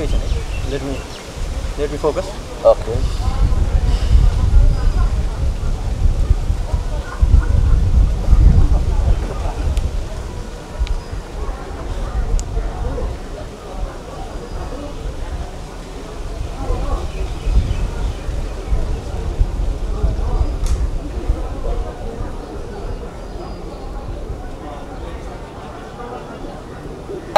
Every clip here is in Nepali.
एकैछिन है let me let me focus okay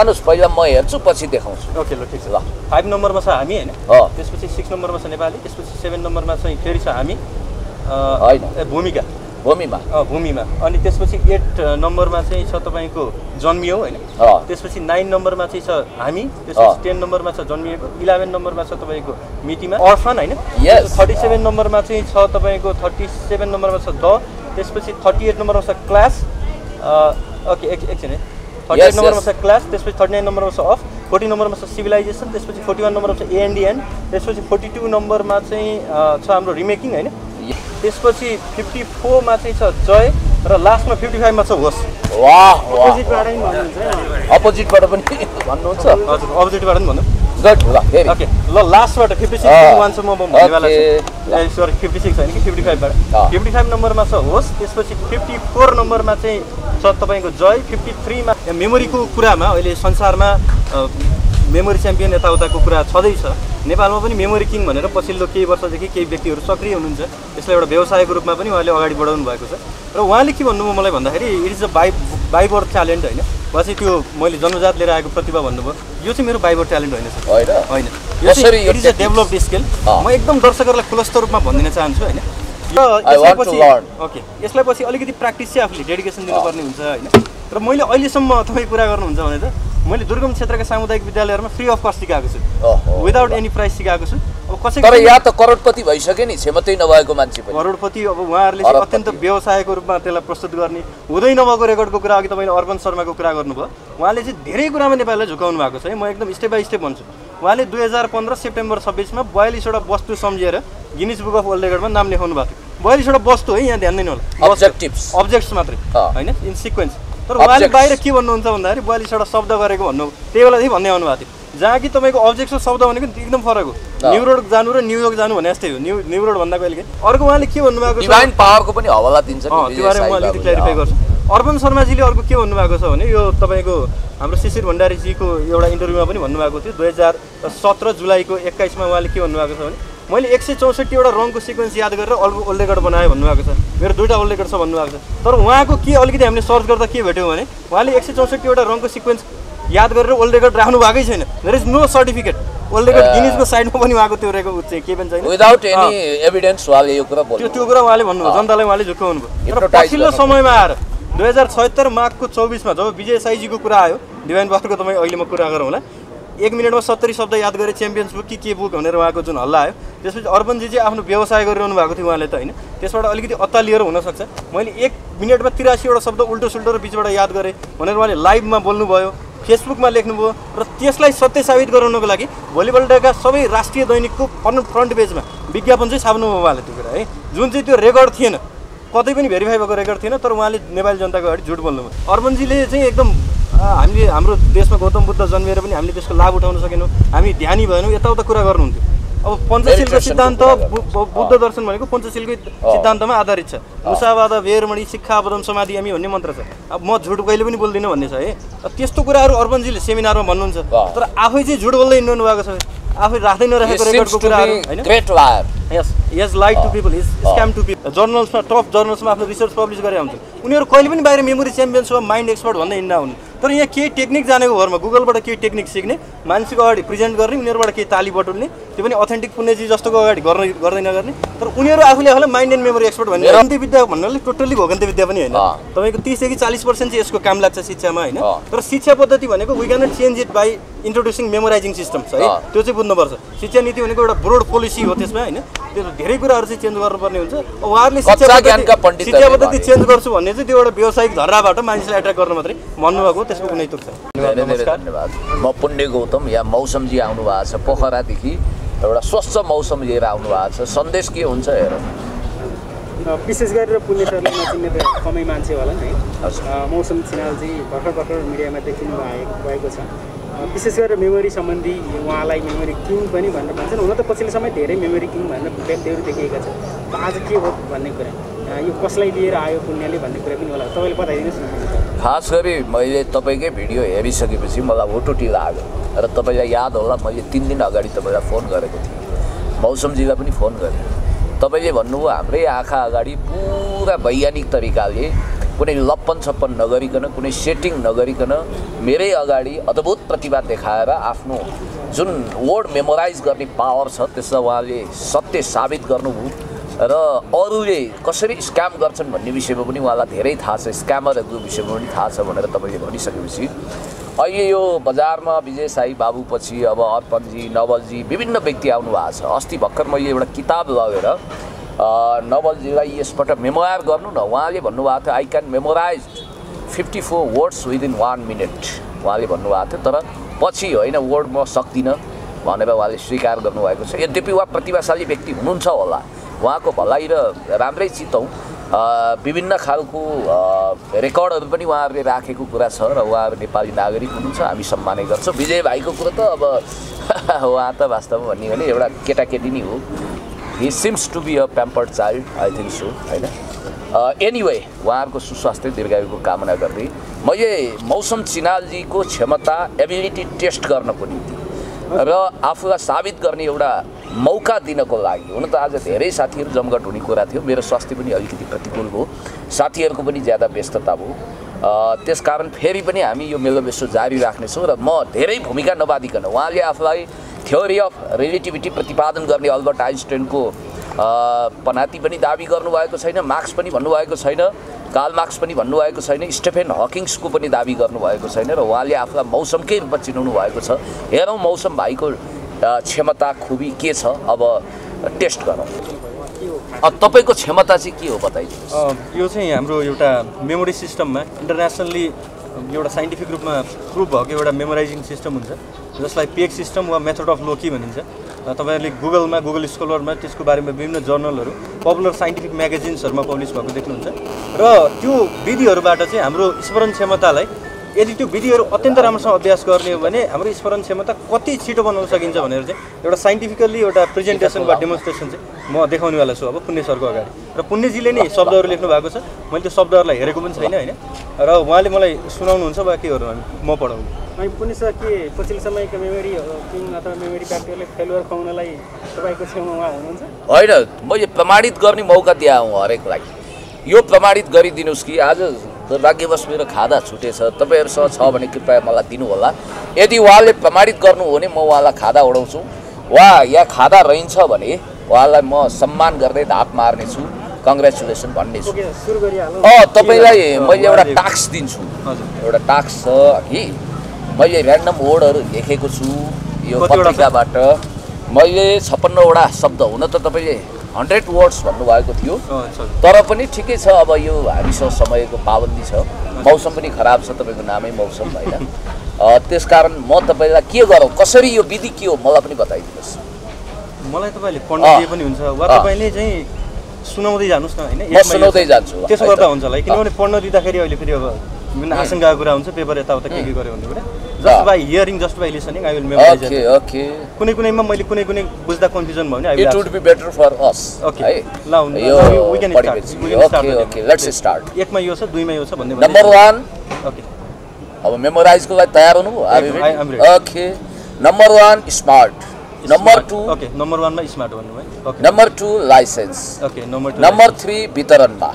जानुहोस् पहिला म हेर्छु पछि देखाउँछु। ओके ल ठिक छ। ल। फाइभ नम्बरमा छ हामी होइन? त्यसपछि सिक्स नम्बरमा छ नेपाली त्यसपछि सेभेन नम्बरमा चाहिँ फेरि छ हामी। होइन। भूमिका। भूमिमा। भूमिमा। अनि त्यसपछि एट नम्बरमा चाहिँ छ तपाईँको जन्मियो होइन? त्यसपछि नाइन नम्बरमा चाहिँ छ हामी। त्यसपछि टेन नम्बरमा छ जन्मिएको इलेभेन नम्बरमा छ तपाईँको मितिमा। अर्फन होइन. थर्टी सेभेन नम्बरमा चाहिँ छ तपाईँको थर्टी सेभेन नम्बरमा छ द त्यसपछि थर्टी एट नम्बरमा छ क्लास। ओके एक एकछिन है थर्टी एट नम्बरमा. छ क्लास त्यसपछि थर्टी नाइन नम्बरमा छ अफ फोर्टी नम्बरमा छ सिभिलाइजेसन त्यसपछि फोर्टी वान नम्बरमा छ एएनडिएन त्यसपछि फोर्टी टू नम्बरमा चाहिँ छ हाम्रो रिमेकिङ होइन। त्यसपछि फिफ्टी फोरमा चाहिँ छ जय र लास्टमा फिफ्टी फाइभमा छ होस् अपोजिटबाट पनि भन्नुहुन्छ। हजुर अपोजिटबाट पनि भन्नु। गुड ल ओके ल लास्टबाट फिफ्टी सिक्स वानसम्म म भन्नेवाला. छु सरी फिफ्टी सिक्स होइन कि फिफ्टी फाइभबाट। फिफ्टी फाइभ नम्बरमा छ होस् त्यसपछि फिफ्टी फोर नम्बरमा चाहिँ छ तपाईँको जय फिफ्टी थ्रीमा मेमोरीको कुरामा अहिले संसारमा मेमोरी च्याम्पियन यताउताको कुरा छँदैछ नेपालमा पनि मेमोरी किङ भनेर पछिल्लो केही वर्षदेखि केही व्यक्तिहरू सक्रिय हुनुहुन्छ। यसलाई एउटा व्यवसायको रूपमा पनि उहाँले अगाडि बढाउनु भएको छ। र उहाँले के भन्नुभयो मलाई भन्दाखेरि it is a by by birth talent होइन। चाहिँ त्यो मैले जन्मजात लिएर आएको प्रतिभा भन्नुभयो यो चाहिँ मेरो बाइबर ट्यालेन्ट होइन सर। होइन। होइन। यो चाहिँ? Developed skill. म एकदम दर्शकहरूलाई खुलस्त रूपमा भनिदिन चाहन्छु होइन। ओके यसलाई पछि अलिकति प्र्याक्टिस चाहिँ आफूले डेडिकेसन दिनुपर्ने हुन्छ होइन। र मैले अहिलेसम्म तपाईँ कुरा गर्नुहुन्छ भने त मैले दुर्गम क्षेत्रका सामुदायिक विद्यालयहरूमा फ्री अफ कस्ट सिकाएको छु। विदाउट एनी प्राइस सिकाएको छु। अब कसै तर यहाँ त करोडपति भइसक्यो नि क्षमतै नभएको मान्छे करोडपति अब उहाँहरूले चाहिँ। अत्यन्त व्यवसायको रूपमा त्यसलाई प्रस्तुत गर्ने हुँदै नभएको रेकर्डको कुरा अघि तपाईँले अर्पण शर्माको कुरा गर्नुभयो। उहाँले चाहिँ धेरै कुरामा नेपाललाई झुकाउनु भएको छ है। म एकदम स्टेप बाई स्टेप भन्छु। उहाँले दुई हजार पन्ध्र सेप्टेम्बर छब्बिसमा बयालिसवटा वस्तु सम्झिएर गिनिज बुक अफ वर्ल्ड रेकर्डमा नाम लेखाउनु भएको थियो बयालिसवटा वस्तु है यहाँ ध्यान दिनु होला Objectives. अब्जेक्ट्स मात्रै। होइन इन सिक्वेन्स तर उहाँले. बाहिर के भन्नुहुन्छ भन्दाखेरि बयालिसवटा शब्द गरेको भन्नु त्यही बेला चाहिँ भन्दै आउनु भएको थियो जहाँ कि तपाईँको अब्जेक्ट्स र शब्द भनेको एकदम फरक हो। न्यु रोड जानु र न्युयोर्क जानु भने जस्तै हो। न्यु न्यु रोड भन्दा कहिले अर्को उहाँले के भन्नुभएको छ? पावरको पनि हवाला दिन्छ नि त्यो बारेमा म अलिकति। क्ल्यारिफाई। गर्छु। अर्पण शर्माजीले अर्को के भन्नुभएको छ भने यो तपाईँको हाम्रो शिशिर भण्डारीजीको एउटा इन्टरभ्यूमा पनि भन्नुभएको थियो। दुई हजार सत्र जुलाईको एक्काइसमा उहाँले के भन्नुभएको छ भने मैले एक सय चौसठीवटा रङको सिक्वेन्स याद गरेर अल्बो ओल्ड रेकर्ड बनाएँ भन्नुभएको छ। मेरो दुईवटा ओल्ड रेकर्ड छ भन्नुभएको छ। तर उहाँको के अलिकति हामीले सर्च गर्दा के भेट्यौँ भने उहाँले एक सय चौसठीवटा रङको सिक्वेन्स याद गरेर ओल्ड रेकर्ड राख्नु भएकै छैन। There is no certificate old record. गिनिजको साइडमा पनि उहाँको त्यो रेकर्ड चाहिँ के पनि छैन। विदाउट। एनी एभिडेन्स उहाँले यो कुरा त्यो त्यो कुरा उहाँले भन्नुभयो। जनतालाई उहाँले झुक्काउनु भयो तर पछिल्लो समयमा आएर दुई हजार छयत्तर माघको चौबिसमा जब विजय साईजीको कुरा आयो डिभाइन पावरको तपाईँ अहिले म कुरा गरौँ होला एक मिनटमा सत्तरी शब्द याद गरेँ च्याम्पियन्स बुक कि के बुक भनेर उहाँको जुन हल्ला आयो त्यसपछि अर्पणजी चाहिँ आफ्नो व्यवसाय गरिरहनु भएको थियो उहाँले त होइन। त्यसबाट अलिकति अत्तालिएर हुनसक्छ मैले एक मिनटमा तिरासीवटा शब्द उल्टो सुल्टो र बिचबाट याद गरेँ भनेर उहाँले लाइभमा बोल्नुभयो। फेसबुकमा लेख्नुभयो र त्यसलाई सत्य साबित गराउनको लागि भोलिपल्टका सबै राष्ट्रिय दैनिकको फ्रन्ट फ्रन्ट पेजमा विज्ञापन चाहिँ छाप्नुभयो उहाँले त्यो कुरा है? जुन चाहिँ त्यो रेकर्ड थिएन कतै पनि भेरिफाई भएको रेकर्ड थिएन तर उहाँले नेपाली जनताको अगाडि झुट बोल्नुभयो। अर्पणजीले चाहिँ एकदम हामीले हाम्रो देशमा गौतम बुद्ध जन्मिएर पनि हामीले त्यसको लाभ उठाउन सकेनौँ हामी ध्यानी भएनौँ यताउता कुरा गर्नुहुन्थ्यो। अब पञ्चशीलको सिद्धान्त बुद्ध दर्शन भनेको पञ्चशीलकै सिद्धान्तमा आधारित छ। मुसावाद वेरमणि शिक्षा पदम समाधि हामी भन्ने मन्त्र छ। अब म झुट कहिले पनि बोल्दिनँ भन्ने छ है। त्यस्तो कुराहरू अर्पणजीले सेमिनारमा भन्नुहुन्छ। तर आफै चाहिँ झुट बोल्दै हिँड्नु भएको छ आफै राख्दै नराखेको रेकर्डको कुराहरू होइन? Great liar yes yes like to people is scam to people जर्नल्समा top जर्नल्समा आफ्नो रिसर्च पब्लिस गरेर हुन्छ। उनीहरू कहिले पनि बाहिर मेमोरी च्याम्पियन्स वा माइन्ड एक्सपर्ट भन्दै हिँड्न हुन् तर यहाँ केही टेक्निक जानेको भरमा गुगलबाट केही टेक्निक सिक्ने मान्छेको अगाडि प्रेजेन्ट गर्ने उनीहरूबाट केही ताली बटुल्ने त्यो पनि अथेन्टिक पुण्यजी जस्तोको अगाडि गर्न गर्दै नगर्ने। तर उनीहरू आफूले आफूलाई माइन्ड एन्ड मेमोरी एक्सपर्ट भन्ने भोगन्ते विद्या भन्नाले टोटल्ली भोगन्ते विद्या पनि होइन। तपाईँको तिसदेखि चालिस पर्सेन्ट चाहिँ यसको काम लाग्छ शिक्षामा होइन। तर शिक्षा पद्धति भनेको we can change it by introducing memorising systems है। त्यो चाहिँ बुझ्नुपर्छ। शिक्षा नीति भनेको एउटा ब्रोड पोलिसी हो त्यसमा होइन। त्यो धेरै कुराहरू चाहिँ चेन्ज गर्नुपर्ने हुन्छ। उहाँहरूले शिक्षा पद्धति शिक्षा पद्धति। चेन्ज गर्छु भन्ने चाहिँ त्यो एउटा व्यावसायिक धर्राबाट मान्छेलाई एट्र्याक्ट गर्न मात्रै। भन्नुभएको हो, त्यसको कुनै तुक नमस्कार। धन्यवाद। म पुण्य गौतम यहाँ मौसमजी आउनु भएको छ। पोखरादेखि एउटा स्वच्छ मौसम लिएर आउनु भएको छ। सन्देश के हुन्छ हेर। विशेष गरेर पुण्य सरलाई नचिन्ने त कमै मान्छे होला नि है। मौसम सिन्हालजी भर्खर भर्खर मिडियामा देखिनु भएको भएको छ। विशेष गरेर मेमोरी सम्बन्धी उहाँलाई मेमोरी किङ पनि भनेर भन्छन्। हुन त पछिल्लो समय धेरै मेमोरी किङ भनेर व्यक्तिहरू देखिएका छन्। आज के हो भन्ने कुरा। यो कसलाई लिएर आयो पुण्यले भन्ने कुरा पनि होला। तपाईँले बताइदिनुहोस् खास गरी मैले तपाईँकै भिडियो हेरिसकेपछि मलाई हुटुटी लाग्यो। र तपाईँलाई याद होला मैले तिन दिन अगाडि तपाईँलाई फोन गरेको थिएँ। मौसमजीलाई पनि फोन गरेँ। तपाईँले भन्नुभयो हाम्रै आँखा अगाडि पुरा वैज्ञानिक तरिकाले कुनै लप्पन छप्पन नगरिकन कुनै सेटिङ नगरिकन मेरै अगाडि अद्भुत प्रतिभा देखाएर आफ्नो जुन वर्ड मेमोराइज गर्ने पावर छ त्यसलाई उहाँले सत्य साबित गर्नुभयो। र अरूले कसरी स्क्याम गर्छन् भन्ने विषयमा पनि उहाँलाई धेरै थाहा छ। स्क्यामरहरूको विषयमा पनि थाहा छ भनेर तपाईँले भनिसकेपछि। अहिले यो बजारमा विजय साई बाबुपछि अब अर्पणजी नवलजी विभिन्न व्यक्ति आउनु भएको छ। अस्ति भर्खर मैले एउटा किताब लगेर नवलजीलाई यसपल्ट मेमोरायर गर्नु न उहाँले भन्नुभएको थियो I can memorise fifty four words within one minute उहाँले भन्नुभएको थियो। तर पछि होइन वर्ड म सक्दिनँ भनेर उहाँले स्वीकार गर्नुभएको छ। यद्यपि उहाँ प्रतिभाशाली व्यक्ति हुनुहुन्छ होला। उहाँको भलाइ र राम्रै चितौँ। विभिन्न खालको रेकर्डहरू पनि उहाँहरूले राखेको कुरा छ र उहाँहरू नेपाली नागरिक हुनुहुन्छ हामी सम्मानै गर्छौँ। विजय भाइको कुरो त अब उहाँ त वास्तवमा भन्ने भने एउटा केटाकेटी नै हो। He seems to be a pampered child I think so होइन? एनिवे उहाँहरूको सुस्वास्थ्य दीर्घायुको कामना गर्दै मैले मौसम चिनालजीको क्षमता एबिलिटी टेस्ट गर्नको निम्ति र आफूलाई साबित गर्ने एउटा मौका दिनको लागि हुन त आज धेरै साथीहरू जमघट हुने कुरा थियो। मेरो स्वास्थ्य पनि अलिकति प्रतिकूल भयो साथीहरूको पनि ज्यादा व्यस्तता भयो अ, त्यसकारण फेरि पनि हामी यो मेलो विश्व जारी राख्नेछौँ र म धेरै भूमिका नबाधिकन उहाँले आफूलाई थ्योरी अफ रिलेटिभिटी प्रतिपादन गर्ने अल्बर्ट आइन्स्टाइनको पनाती पनि दाबी गर्नुभएको छैन मार्क्स पनि भन्नुभएको छैन। कार्ल मार्क्स पनि भन्नुभएको छैन स्टेफेन हकिङ्सको पनि दाबी गर्नुभएको छैन र उहाँले आफूलाई मौसमकै रूपमा चिनाउनु भएको छ। हेरौँ मौसम भाइको क्षमता खुबी के छ अब टेस्ट गरौँ। तपाईँको क्षमता चाहिँ के हो बताइदिनुहोस्। अ, यो चाहिँ हाम्रो एउटा मेमोरी सिस्टममा इन्टरनेसनल्ली एउटा साइन्टिफिक रूपमा प्रुभ भएको एउटा मेमोराइजिङ सिस्टम हुन्छ जसलाई पेक सिस्टम वा मेथड अफ लोकी भनिन्छ। तपाईँहरूले गुगलमा गुगल स्कलरमा त्यसको बारेमा विभिन्न जर्नलहरू पपुलर साइन्टिफिक म्यागजिन्सहरूमा पब्लिस भएको देख्नुहुन्छ। र त्यो विधिहरूबाट चाहिँ हाम्रो स्मरण क्षमतालाई यदि त्यो विधिहरू अत्यन्त राम्रोसँग अभ्यास गर्ने हो भने हाम्रो स्मरण क्षमता कति छिटो बनाउन सकिन्छ भनेर चाहिँ एउटा साइन्टिफिकल्ली एउटा प्रेजेन्टेसन वा डेमोन्स्ट्रेसन चाहिँ म देखाउनेवाला छु अब पुण्य सरको अगाडि। र पुण्यजीले नै शब्दहरू लेख्नु भएको छ। मैले त्यो शब्दहरूलाई हेरेको पनि छैन होइन। र उहाँले मलाई सुनाउनुहुन्छ वा के गर्नु म पढाउनु सर के पछिल्लो समयको मेमोरी किङ अथवा मेमोरी व्यक्तिहरूले फेलुवर खुवाउनलाई तपाईँको छेउमा उहाँ हुनुहुन्छ? होइन मैले प्रमाणित गर्ने मौका दिए हूँ हरेकलाई यो प्रमाणित गरिदिनुहोस् कि आज दुर्भाग्यवश मेरो खादा छुटेछ। तपाईँहरूसँग छ भने कृपया मलाई दिनु होला यदि उहाँले प्रमाणित गर्नु हो भने म उहाँलाई खादा उडाउँछु। वा या खादा रहन्छ भने उहाँलाई म सम्मान गर्दै धाप मार्नेछु। कङ्ग्रेचुलेसन भन्ने छु ओके सुरु गरिहालौँ। अँ तपाईँलाई मैले एउटा टास्क दिन्छु। हजुर। एउटा टास्क छ कि मैले ऱ्यान्डम वर्डहरू लेखेको छु यो? पत्रिकाबाट मैले छप्पन्नवटा शब्द हुन त तपाईँले हन्ड्रेड वर्ड्स भन्नुभएको थियो तर पनि ठिकै छ अब यो हामीसँग समयको पाबन्दी छ मौसम पनि खराब छ तपाईँको नामै मौसम होइन त्यसकारण म तपाईँलाई के गरौँ कसरी यो विधि के हो मलाई पनि बताइदिनुहोस् मलाई तपाईँले पढ्न। दिए पनि हुन्छ वा। तपाईँले चाहिँ सुनाउँदै जानुहोस् न होइन सुनाउँदै। जान्छु। त्यसो? गर्दा हुन्छ होला किनभने। पढ्न दिँदाखेरि अहिले फेरि अब आशङ्काको कुरा हुन्छ पेपर यताउता के के गर्यो भन्ने कुरा just. By hearing just by listening I will memorise okay okay कुनै कुनैमा मैले कुनै कुनै बुझ्दा कन्फ्युजन भयो भने I it would be better for us Okay. है ल start. पढेपछि We can start okay okay. Let's start एकमा यो छ दुईमा यो छ भन्ने नम्बर वान ओके अब मेमोराइजको लागि तयार ready? ready. Okay number one smart number two okay number वानमा स्मार्ट भन्नुभयो okay number two licence okay number two number three वितरणमा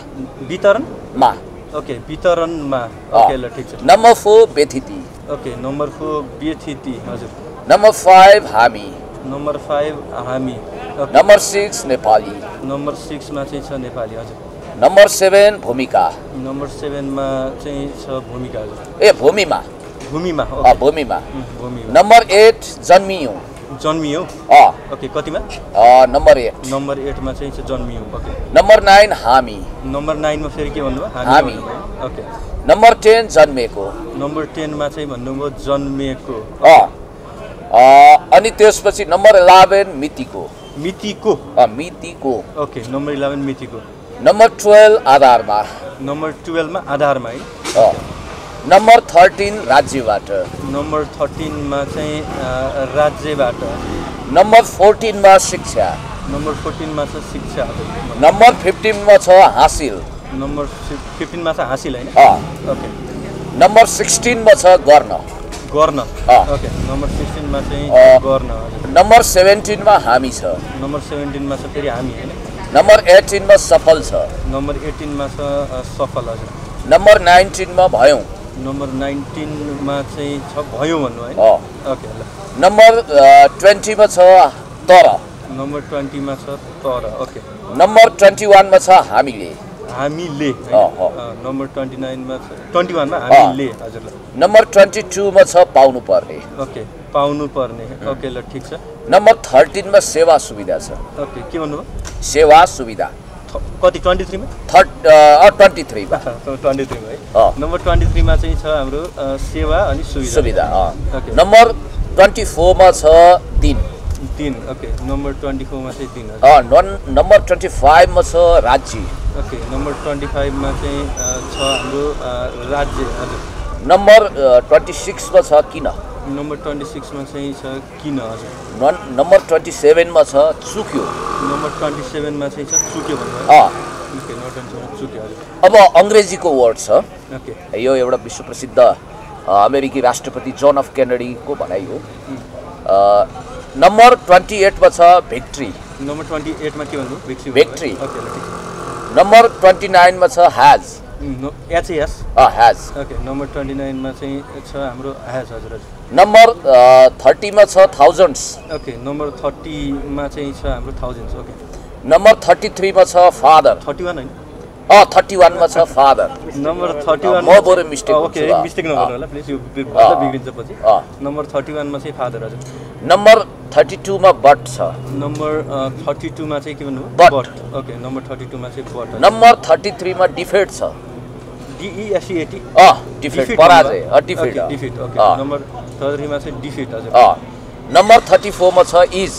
वितरण मा ओके वितरणमा। ओके ल ठिक छ। नम्बर फोर व्यथिति ओके नम्बर फोर व्यथिति हजुर। नम्बर फाइभ हामी नम्बर फाइभ हामी नम्बर सिक्स नेपाली नम्बर सिक्समा चाहिँ छ नेपाली हजुर। नम्बर सेभेन भूमिका नम्बर सेभेनमा चाहिँ छ भूमिका हजुर। ए भूमिमा? भूमिमा ओके भूमिमा। भूमिमा। नम्बर एट जन्मियौँ जन्मियो। ओके कतिमा? नम्बर एट नम्बर एटमा चाहिँ जन्मियो। ओके नम्बर नाइन हामी। नम्बर नाइनमा फेरि के भन्नुभयो? हामी। ओके नम्बर टेन जन्मेको नम्बर टेनमा चाहिँ भन्नुभयो जन्मिएको। अनि त्यसपछि नम्बर इलेभेन मितिको। मितिको। मितिको। ओके नम्बर इलेभेन मितिको। नम्बर टुवेल्भ आधारमा। नम्बर टुवेल्भमा आधारमा है। नम्बर थर्टिन राज्यबाट नम्बर थर्टिनमा चाहिँ राज्यबाट नम्बर फोर्टिनमा शिक्षा। नम्बर फोर्टिनमा छ शिक्षा। नम्बर फिफ्टिनमा छ हासिल। नम्बर फिफ्टिनमा छ हासिल होइन। ओके नम्बर सिक्सटिनमा छ गर्न। गर्न। ओके नम्बर सिक्सटिनमा चाहिँ। गर्न। नम्बर सेभेन्टिनमा हामी छ। नम्बर सेभेन्टिनमा छ फेरि हामी होइन? नम्बर एटिनमा सफल छ। नम्बर एटिनमा छ सफल हजुर। नम्बर नाइन्टिनमा भयौँ। नम्बर नाइन्टिनमा चाहिँ छ भयो भन्नु अँ। ओके ल। नम्बर ट्वेन्टीमा छ तर। नम्बर ट्वेन्टीमा छ तर। ओके नम्बर ट्वेन्टी वानमा छ हामीले। हामीले नम्बर ट्वेन्टी नाइनमा छ ट्वेन्टी वानमा हामीले हजुर ल। नम्बर ट्वेन्टी टूमा छ पाउनुपर्ने। ओके पाउनु पर्ने ओके ल ठिक छ। नम्बर थर्टिनमा सेवा सुविधा छ। ओके के भन्नुभयो? सेवा सुविधा। कति ट्वेन्टी थ्रीमा? थर्ट ट्वेन्टी थ्रीमा। ट्वेन्टी थ्रीमा है। नम्बर ट्वेन्टी थ्रीमा चाहिँ छ हाम्रो सेवा अनि सुविधा। सुविधा नम्बर ट्वेन्टी फोरमा छ दिन। तिन ओके नम्बर ट्वेन्टी फोरमा चाहिँ तिन नन- नम्बर ट्वेन्टी फाइभमा छ राज्य। ओके नम्बर ट्वेन्टी फाइभमा चाहिँ छ हाम्रो राज्य हजुर। नम्बर ट्वेन्टी सिक्समा छ किन? नम्बर ट्वेन्टी सिक्समा चाहिँ छ किन हजुर नन नम्बर ट्वेन्टी सेभेनमा छ चुक्यो। नम्बर ट्वेन्टी सेभेनमा चाहिँ छ चुक्यो अब अङ्ग्रेजीको वर्ड छ। ओके। यो एउटा विश्व प्रसिद्ध अमेरिकी राष्ट्रपति जोन अफ केनेडीको भनाइ हो। नम्बर ट्वेन्टी एटमा छ भिक्ट्री नम्बर ट्वेन्टी एटमा के भन्नु? ठिक नम्बर ट्वेन्टी नाइनमा छ has H S has okay number twenty नाइनमा चाहिँ छ हाम्रो ह्याज हजुर हजुर। नम्बर थर्टीमा छ थाउजन्ड्स ओके नम्बर थर्टीमा चाहिँ छ हाम्रो थाउजन्ड्स ओके नम्बर थर्टी थ्रीमा छ फादर थर्टी वान होइन? अ थर्टी वानमा छ फादर नम्बर थर्टी वान म बरु mistake ओके। मिस्टेक नगर्नु होला प्लिज यो बिग्रिन्छ पछि। नम्बर थर्टी वानमा चाहिँ फादर हजुर। नम्बर थर्टी टूमा बट छ। नम्बर थर्टी टूमा चाहिँ के भन्नु. बट ओके नम्बर थर्टी टूमा चाहिँ बट नम्बर थर्टी थ्रीमा डिफेट छ। D E S C A T defeat पराजय. अ डिफेट अ। डिफिट ओके अँ। नम्बर थर्टीमा चाहिँ डिफिट हजुर नम्बर थर्टी फोरमा छ is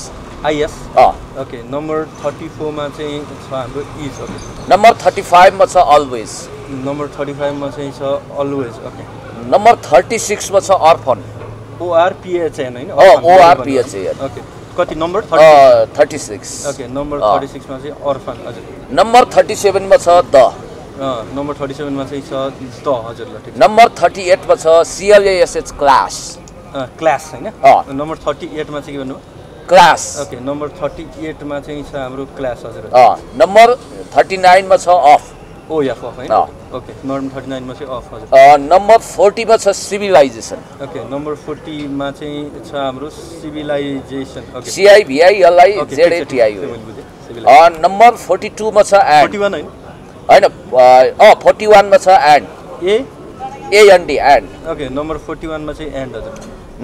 I S okay number thirty फोरमा चाहिँ छ हाम्रो इज ओके नम्बर थर्टी फाइभमा छ अलवेज नम्बर थर्टी फाइभमा चाहिँ छ अलवेज ओके नम्बर थर्टी सिक्समा छ orphan O R P H A N अँ, ORPHAN. ओके कति number thirty six okay number. Thirty सिक्समा चाहिँ अर्फन हजुर। नम्बर थर्टी सेभेनमा छ द. नम्बर थर्टी सेभेनमा चाहिँ छ द हजुर ल ठिक नम्बर थर्टी एटमा छ C L A S H class class होइन। नम्बर थर्टी एटमा चाहिँ के भन्नु? क्लास ओके नम्बर थर्टी एटमा चाहिँ छ हाम्रो क्लास हजुर नम्बर थर्टी नाइनमा छ अफ ओएफ अफ होइन। ओके नम्बर थर्टी नाइनमा चाहिँ अफ हजुर। नम्बर फोर्टीमा छ सिभिलाइजेसन ओके नम्बर फोर्टीमा चाहिँ छ हाम्रो civilisation okay C I V I L I Z A T I. Number forty टूमा छ फोर्टी एन्ड वान होइन? होइन अँ फोर्टी वानमा छ and A? A N D and okay number forty वानमा चाहिँ एन्ड हजुर।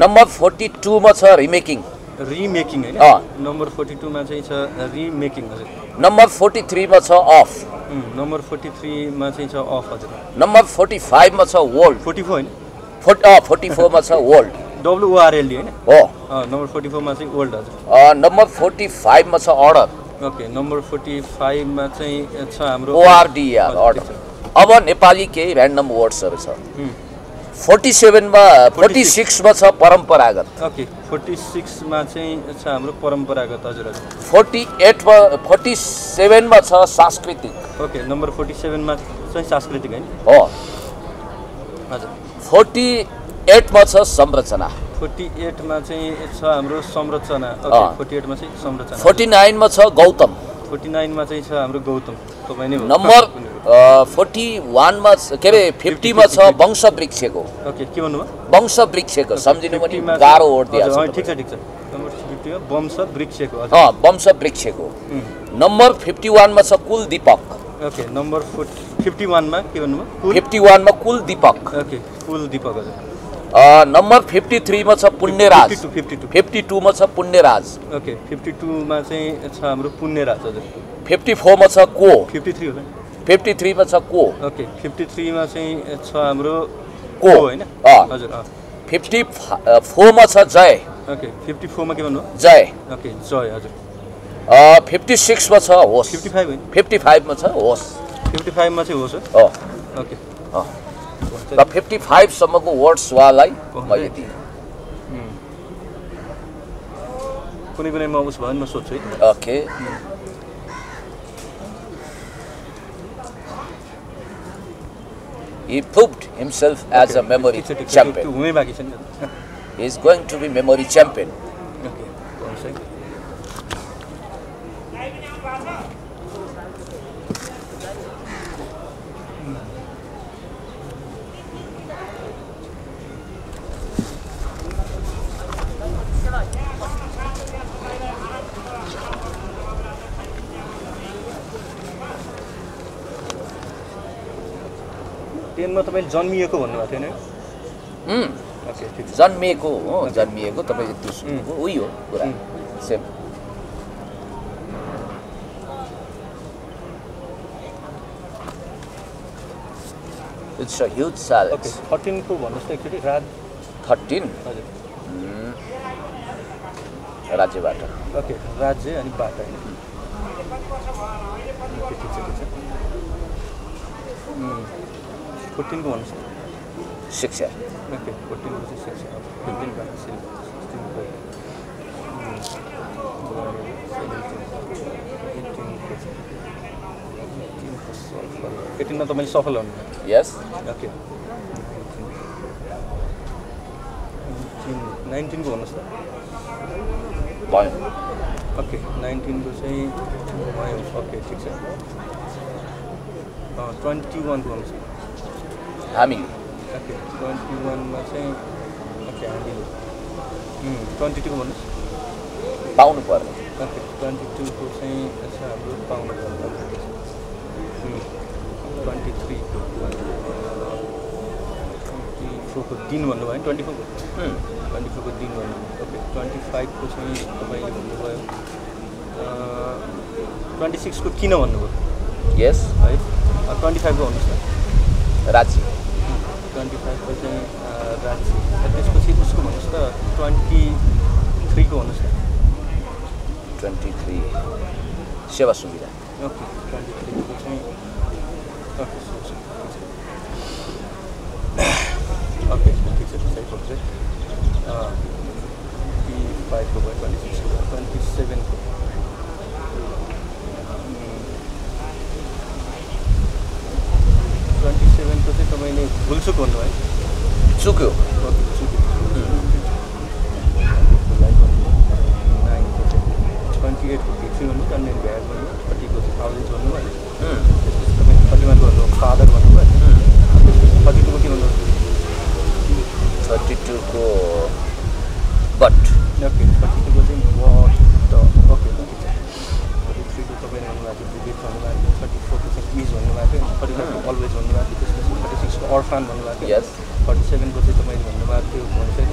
नम्बर फोर्टी टूमा छ रिमेकिङ रिमेकिङ होइन? अँ। नम्बर फोर्टी टूमा चाहिँ छ रिमेकिङ हजुर। नम्बर फोर्टी थ्रीमा छ अफ नम्बर फोर्टी थ्रीमा चाहिँ छ अफ हजुर। नम्बर फोर्टी फाइभमा छ वर्ल्ड फोर्टी फोर होइन? फोर्ट फोर्टी फोरमा छ वर्ल्ड डब्लुओआरएलडी होइन? हो। अँ, नम्बर फोर्टी फोरमा चाहिँ ओल्ड हजुर। अ, नम्बर फोर्टी फाइभमा छ अर्डर ओके नम्बर फोर्टी फाइभमा चाहिँ छ हाम्रो ओआरडिआर अर्डर अब नेपाली केही ऱ्यान्डम वर्ड्सहरू छ। फोर्टी सेभेनमा फोर्टी 46 सिक्समा छ परम्परागत। ओके फोर्टी सिक्समा चाहिँ छ हाम्रो परम्परागत हजुर हजुर। फोर्टी एटमा फोर्टी सेभेनमा छ सांस्कृतिक। ओके नम्बर फोर्टी सेभेनमा चाहिँ सांस्कृतिक होइन हो। हजुर। फोर्टी एटमा छ संरचना। फोर्टी एटमा चाहिँ छ हाम्रो संरचना। फोर्टी एटमा चाहिँ संरचना। फोर्टी नाइनमा छ गौतम। फोर्टी नाइनमा चाहिँ छ हाम्रो गौतम। तपाईँ नै। नम्बर फोर्टी वानमा के अरे फिफ्टीमा छ वंश वृक्षको ओके के भन्नुभयो? वंश वृक्षको सम्झिनु पनि 50 मा गाह्रो अँ, ठिक छ ठिक छ। वंश वृक्षको वंश वृक्षको नम्बर फिफ्टी वानमा छ कुल दीपक ओके नम्बर फोर्टी फिफ्टी वानमा के भन्नुभयो? फिफ्टी वानमा कुल दीपक ओके कुल दीपक हजुर। नम्बर फिफ्टी थ्रीमा छ Punyaraj. Fifty two fifty two fifty टूमा छ पुण्यराज। ओके फिफ्टी टूमा चाहिँ छ हाम्रो पुण्यराज हजुर। फिफ्टी फोरमा छ को? फिफ्टी थ्री होला फिफ्टी थ्रीमा छ को? ओके फिफ्टी थ्रीमा चाहिँ छ हाम्रो को? होइन। हजुर फिफ्टी फोरमा छ जय। ओके फिफ्टी फोरमा के भन्नुभयो? जय। ओके जय हजुर। फिफ्टी सिक्समा छ होस्। फिफ्टी फाइभ फिफ्टी फाइभमा छ होस्। फिफ्टी फाइभमा चाहिँ होस् ओके। अँ। र फिफ्टी फाइभसम्मको वर्ड्सवालाई मैले दिएँ कुनै कुनै म उस भयो म सोध्छु है okay He proved himself as a memory champion. He is going to be memory champion. Okay हुन्छ है टेनमा तपाईँले जन्मिएको भन्नुभएको थियो नि उम्, ओके ठिक छ। जन्मिएको हो जन्मिएको तपाईँले त्यो उही हो कुरा। Same it's a huge okay challenge थर्टिनको भन्नुहोस् त एकचोटि राज। थर्टिन हजुर। राज्यबाट। ओके राज्य अनि बाटा। होइन ठिक छ ठिक छ। फोर्टिनको भन्नुहोस् न शिक्षा ओके फोर्टिनको चाहिँ सिक्स फिफ्टिन बाटा सिक्सटिनको एटिनमा तपाईँले सफल हुनु यस ओके। नाइन्टिनको भन्नुहोस् त? भयो ओके नाइन्टिनको चाहिँ भयो। ओके ठिक छ। ट्वेन्टी वानको भन्नुहोस् न हामीले ट्वेन्टी वानमा चाहिँ ट्वेन्टी टूको भन्नुहोस् पाउनु पर्ने ट्वेन्टी टूको चाहिँ हाम्रो पाउनु पर्छ ट्वेन्टी थ्रीको ट्वेन्टी फोरको दिन भन्नुभयो ट्वेन्टी फोरको ट्वेन्टी फोरको दिन भन्नुभयो ओके ट्वेन्टी फाइभको चाहिँ तपाईँले भन्नुभयो ट्वेन्टी सिक्सको किन भन्नुभयो यस है ट्वेन्टी फाइभको भन्नुहोस् न राज्य ट्वेन्टी चाहिँ अँ, राज्य त्यसपछि उसको भन्नुहोस् त ट्वेन्टी थ्रीको भन्नुहोस् न ट्वेन्टी थ्री। सेवा सुविधा। ओके ट्वेन्टी थ्रीको चाहिँ। ओके ठिक छ, ठिक छ फाइभको भयो ट्वेन्टी सिक्सको ट्वेन्टी सेभेनको ट्वेन्टी सेभेनको चाहिँ तपाईँले भुलचुक भन्नुभयो है चुक्यो ओके चुक ट्वेन्टी एटको फिक्सिङ भन्नु कन्डेन भ्याग भन्नु थर्टीको चाहिँ थाउजन्ड भन्नुभयो उम्, त्यसपछि तपाईँ थर्टी वानको भन्नु फादर भन्नुभयो त्यसपछि थर्टी टूको के भन्नुभयो थर्टी टूको बट ओके थर्टी टूको चाहिँ वाट ओके थर्टी थ्रीको तपाईँले भन्नुभएको थियो विवेक भन्नुभएको थियो थर्टी फोरको चाहिँ इज भन्नुभएको थियो थर्टी फाइभको अलवेज भन्नुभएको थियो त्यसपछि थर्टी सिक्सको अर्फान भन्नुभएको थियो यस थर्टी सेभेनको चाहिँ तपाईँले भन्नुभएको थियो भन्नुहोस् होइन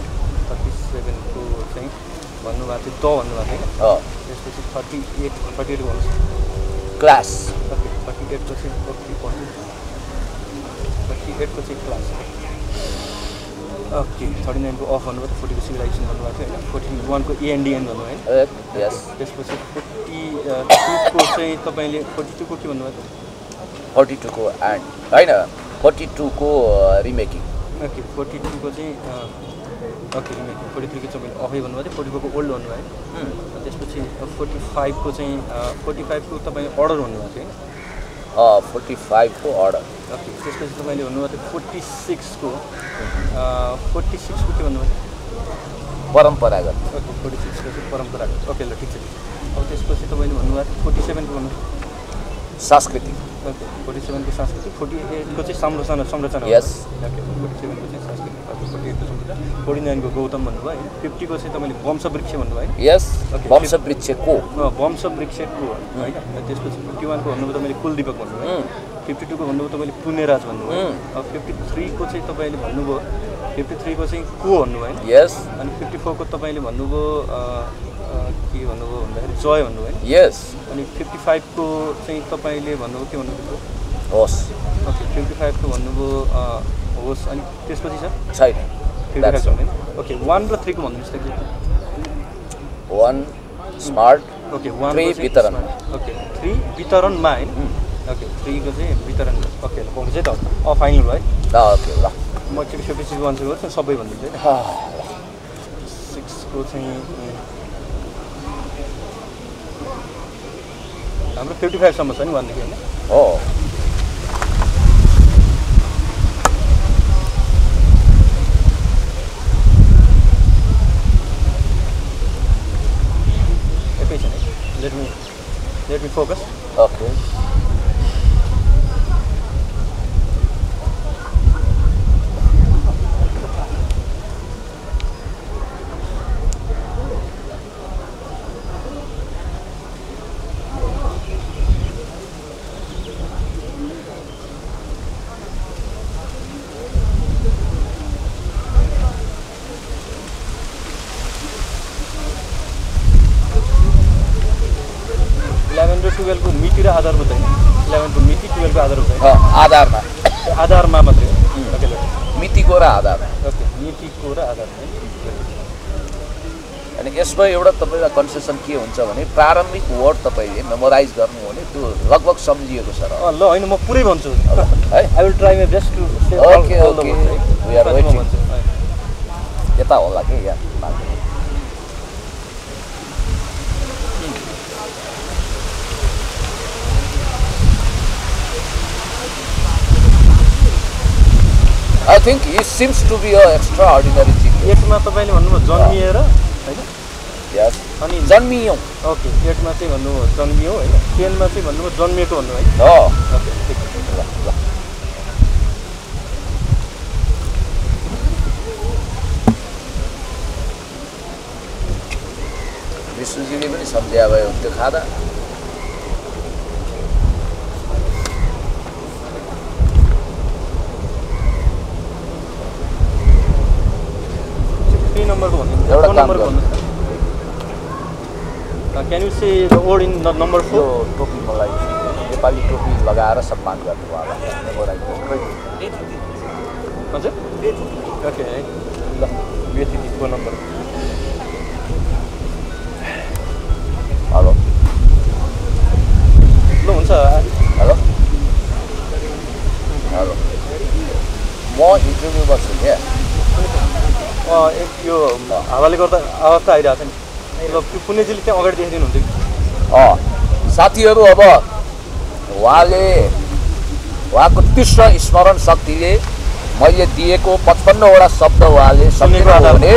थर्टी सेभेनको चाहिँ भन्नुभएको थियो त भन्नुभएको थियो होइन त्यसपछि थर्टी एट थर्टी एट भन्नुहोस् क्लास ओके थर्टी ओके भन्नु क्लास ओके थर्टी नाइनको अफ भन्नुभयो फोर्टीको सिभिलाइजेसन भन्नुभएको थियो होइन फोर्टी वानको एएनडिएन भन्नुभयो यस त्यसपछि फोर्टी टूको चाहिँ तपाईँले फोर्टी टूको के भन्नुभएको थियो फोर्टी टूको एन्ड होइन फोर्टी टूको रिमेकिङ ओके फोर्टी टूको चाहिँ ओके फोर्टी थ्रीको तपाईँले अफै भन्नुभएको थियो फोर्टी फोरको ओल्ड भन्नुभयो त्यसपछि फोर्टी फाइभको चाहिँ फोर्टी फाइभको तपाईँले अर्डर भन्नुभएको थियो होइन फोर्टी फाइभको अर्डर। ओके त्यसपछि तपाईँले भन्नुभएको थियो फोर्टी सिक्सको। फोर्टी सिक्सको के भन्नुभएको थियो? परम्परागत। ओके फोर्टी सिक्सको चाहिँ परम्परागत। ओके ल ठिक छ ठिक छ। अब त्यसपछि तपाईँले भन्नुभएको थियो फोर्टी सेभेनको भन्नु सांस्कृतिक। ओके फोर्टी सेभेनको सांस्कृतिक फोर्टी एटको चाहिँ संरचना संरचना. ओके फोर्टी सेभेनको चाहिँ सांस्कृतिक ओके फोर्टी एटको संरचना फोर्टी नाइनको गौतम भन्नुभयो होइन फिफ्टीको चाहिँ तपाईँले वंशवृक्ष भन्नुभयो यस Okay. वंशवृक्षको। वंशवृक्षको होइन। र त्यसपछि फिफ्टी वानको भन्नुभयो तपाईँले कुलदीपक भन्नुभयो फिफ्टी टूको भन्नुभयो तपाईँले पुण्यराज भन्नुभयो. अब फिफ्टी थ्रीको चाहिँ तपाईँले भन्नुभयो फिफ्टी थ्रीको चाहिँ को भन्नुभयो यस अनि फिफ्टी फोरको तपाईँले भन्नुभयो के भन्नुभयो भन्दाखेरि जय भन्नुभयो यस अनि फिफ्टी फाइभको चाहिँ तपाईँले भन्नुभयो के भन्नुभयो? होस्। ओके फिफ्टी फाइभको भन्नुभयो होस्। अनि त्यसपछि छैन। फिफ्टी फाइभ भन्दैन ओके वान र थ्रीको भन्नुहोस् त के one smart okay one three वितरणमा। ओके थ्री वितरणमा होइन? ओके थ्रीको चाहिँ वितरण ओके पाउँछ है त। अँ फाइनल भयो। है ल ओके ल। म एकचोटि सेपिसी वान चाहिँ गर्छु सबै भनिदिन्छु है। सिक्सको चाहिँ हाम्रो फिफ्टी फाइभसम्म छ नि भनेदेखि होइन? हो। एकैछिन let me let me focus okay eleven र टुवेल्भको मिति र आधार मात्रै इलेभेनको मिति टुवेल्भको आधार हुँदैन अँ, आधारमा आधारमा मात्रै ओके मितिको र आधार ओके मितिको र आधार अनि यसमा एउटा तपाईँलाई कन्सेसन के हुन्छ भने प्रारम्भिक वर्ड तपाईँले मेमोराइज गर्नु हो भने त्यो लगभग सम्झिएको छ र ल होइन म पुरै भन्छु है I will try my best to Okay, okay. We are waiting. यता होला कि यहाँ I think he seems to be a extraordinary genius. एटमा तपाईँले भन्नुभयो जन्मिएर होइन. अनि जन्मियौँ ओके एटमा चाहिँ भन्नुभयो जन्मियो होइन टेनमा चाहिँ भन्नुभयो जन्मिएको भन्नु है हो ओके ठिक छ। ल। विष्णुजीले पनि सम्झ्या भए हुन्थ्यो खाँदा थ्री नम्बरको भन्नु एउटा फोन काम number can you say the word in the number four टोपी मलाई नेपाली टोपी लगाएर सम्मान गर्नु हजुर? ओके है ल व्यतिथि फोन नम्बर हेलो। ल हुन्छ। हेलो। हेलो। म इन्टरभ्यूमा छु क्या यो हावाले गर्दा त आइरहेको छ नि। ल त्यो पुण्यजीले त्यहाँ अगाडि देखाइदिनु हुन्थ्यो कि? अँ साथीहरू अब उहाँले उहाँको तीक्ष्ण स्मरण शक्तिले मैले दिएको पचपन्नवटा शब्द उहाँले हो भने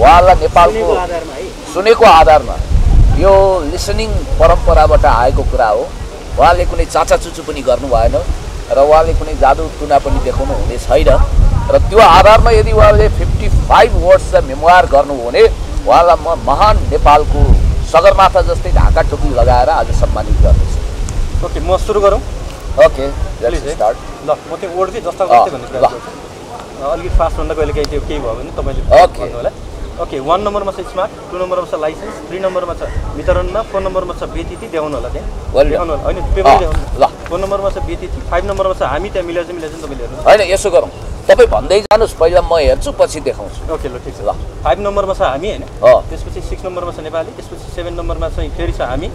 उहाँलाई सुनेको नेपालको सुनेको आधारमा। यो लिसनिङ परम्पराबाट आएको कुरा हो। उहाँले कुनै चाचाचुचु पनि गर्नु भएन र उहाँले कुनै जादु टुना पनि देखाउनु हुने छैन। र त्यो आधारमा यदि उहाँले फिफ्टी फाइभ मेमोयर गर्नु हो भने उहाँलाई म महान नेपालको सगरमाथा जस्तै ढाका टोपी लगाएर आज सम्मानित गर्नेछु ओके म सुरु गरौँ ओके। स्टार्ट ल म त्यो वर्ड चाहिँ जस्ता अलिकति फास्ट भन्दा कहिले काहीँ त्यो केही भयो भने तपाईँले. भन्नु होला ओके वान नम्बरमा छ स्मार्ट टू नम्बरमा छ लाइसेन्स थ्री नम्बरमा छ वितरणमा फोन नम्बरमा छ व्यतिथि देखाउनु होला त्यहाँ. देखाउनु होला होइन पेपर देखाउनु ल। फोन नम्बरमा छ व्यतिथि फाइभ नम्बरमा छ हामी त्यहाँ मिलाएर चाहिँ मिलाएर चाहिँ तपाईँले हेर्नु होइन यसो गरौँ तपाईँ भन्दै जानुहोस् पहिला म हेर्छु पछि देखाउँछु। ओके ल ठिक छ। ल। फाइभ नम्बरमा छ हामी होइन? त्यसपछि सिक्स नम्बरमा छ नेपाली त्यसपछि सेभेन नम्बरमा चाहिँ फेरि छ हामी।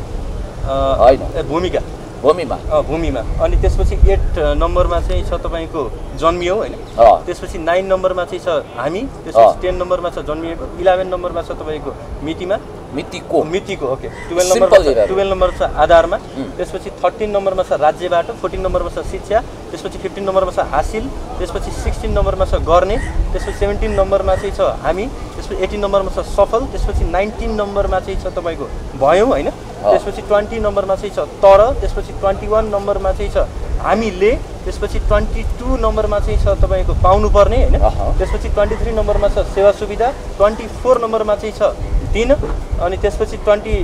होइन। भूमिका। भूमिमा। भूमिमा। अनि त्यसपछि एट नम्बरमा चाहिँ छ तपाईँको जन्मियो होइन? त्यसपछि नाइन नम्बरमा चाहिँ छ हामी। त्यसपछि टेन नम्बरमा छ जन्मिएको इलेभेन नम्बरमा छ तपाईँको मितिमा। मितिको मितिको ओके टुवेल्भ। छ टुवेल्भ नम्बर छ आधारमा. त्यसपछि थर्टिन नम्बरमा छ राज्यबाट फोर्टिन नम्बरमा छ शिक्षा त्यसपछि फिफ्टिन नम्बरमा छ हासिल त्यसपछि सिक्सटिन नम्बरमा छ गर्ने त्यसपछि सेभेन्टिन नम्बरमा चाहिँ छ हामी त्यसपछि एटिन नम्बरमा छ सफल त्यसपछि नाइन्टिन नम्बरमा चाहिँ छ तपाईँको भयौँ होइन त्यसपछि ट्वेन्टी नम्बरमा चाहिँ छ तर त्यसपछि ट्वेन्टी वान नम्बरमा चाहिँ छ हामीले त्यसपछि ट्वेन्टी टू नम्बरमा चाहिँ छ तपाईँको पाउनुपर्ने होइन। त्यसपछि ट्वेन्टी थ्री नम्बरमा छ सेवा सुविधा ट्वेन्टी फोर नम्बरमा चाहिँ छ दिन अनि त्यसपछि ट्वेन्टी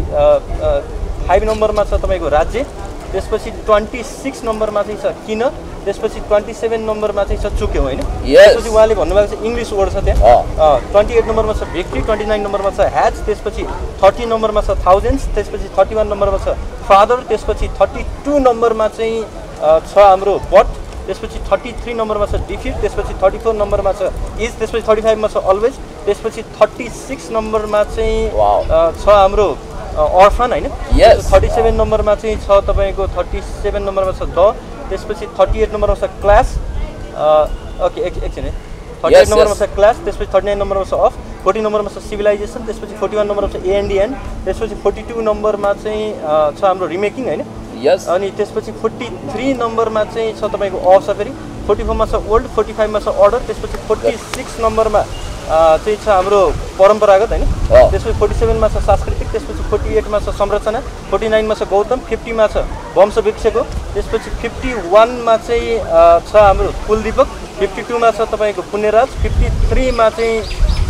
फाइभ नम्बरमा छ तपाईँको राज्य त्यसपछि ट्वेन्टी सिक्स नम्बरमा चाहिँ छ किन त्यसपछि ट्वेन्टी सेभेन नम्बरमा चाहिँ छ चुक्यो होइन. त्यसपछि उहाँले भन्नुभएको छ इङ्ग्लिस वर्ड छ त्यहाँ ट्वेन्टी एट नम्बरमा छ भिक्ट्री ट्वेन्टी नाइन नम्बरमा छ ह्याज त्यसपछि थर्टी नम्बरमा छ थाउजन्ड्स त्यसपछि थर्टी वान नम्बरमा छ फादर त्यसपछि थर्टी टू नम्बरमा चाहिँ छ हाम्रो बट त्यसपछि थर्टी थ्री नम्बरमा छ डिफिट त्यसपछि थर्टी फोर नम्बरमा छ इज त्यसपछि थर्टी फाइभमा छ अलवेज त्यसपछि थर्टी सिक्स नम्बरमा चाहिँ छ हाम्रो अर्फन होइन. थर्टी सेभेन नम्बरमा चाहिँ छ तपाईँको थर्टी सेभेन नम्बरमा छ द त्यसपछि थर्टी एट नम्बरमा छ क्लास ओके एक एकछिन है थर्टी एट नम्बरमा. छ क्लास त्यसपछि थर्टी नाइन नम्बरमा छ अफ फोर्टी नम्बरमा छ सिभिलाइजेसन त्यसपछि फोर्टी वान नम्बरमा छ एएनडिएन त्यसपछि फोर्टी टू नम्बरमा चाहिँ छ हाम्रो रिमेकिङ होइन यस अनि त्यसपछि फोर्टी थ्री नम्बरमा चाहिँ छ तपाईँको अफ छ फेरि। फोर्टी फोरमा छ ओल्ड फोर्टी फाइभमा छ अर्डर त्यसपछि फोर्टी सिक्स नम्बरमा चाहिँ छ हाम्रो परम्परागत होइन। त्यसपछि फोर्टी सेभेनमा छ सांस्कृतिक त्यसपछि फोर्टी एटमा छ संरचना फोर्टी नाइनमा छ गौतम फिफ्टीमा छ वंश वृक्षको त्यसपछि फिफ्टी वानमा चाहिँ छ हाम्रो कुलदीपक फिफ्टी टूमा छ तपाईँको पुण्यराज फिफ्टी थ्रीमा चाहिँ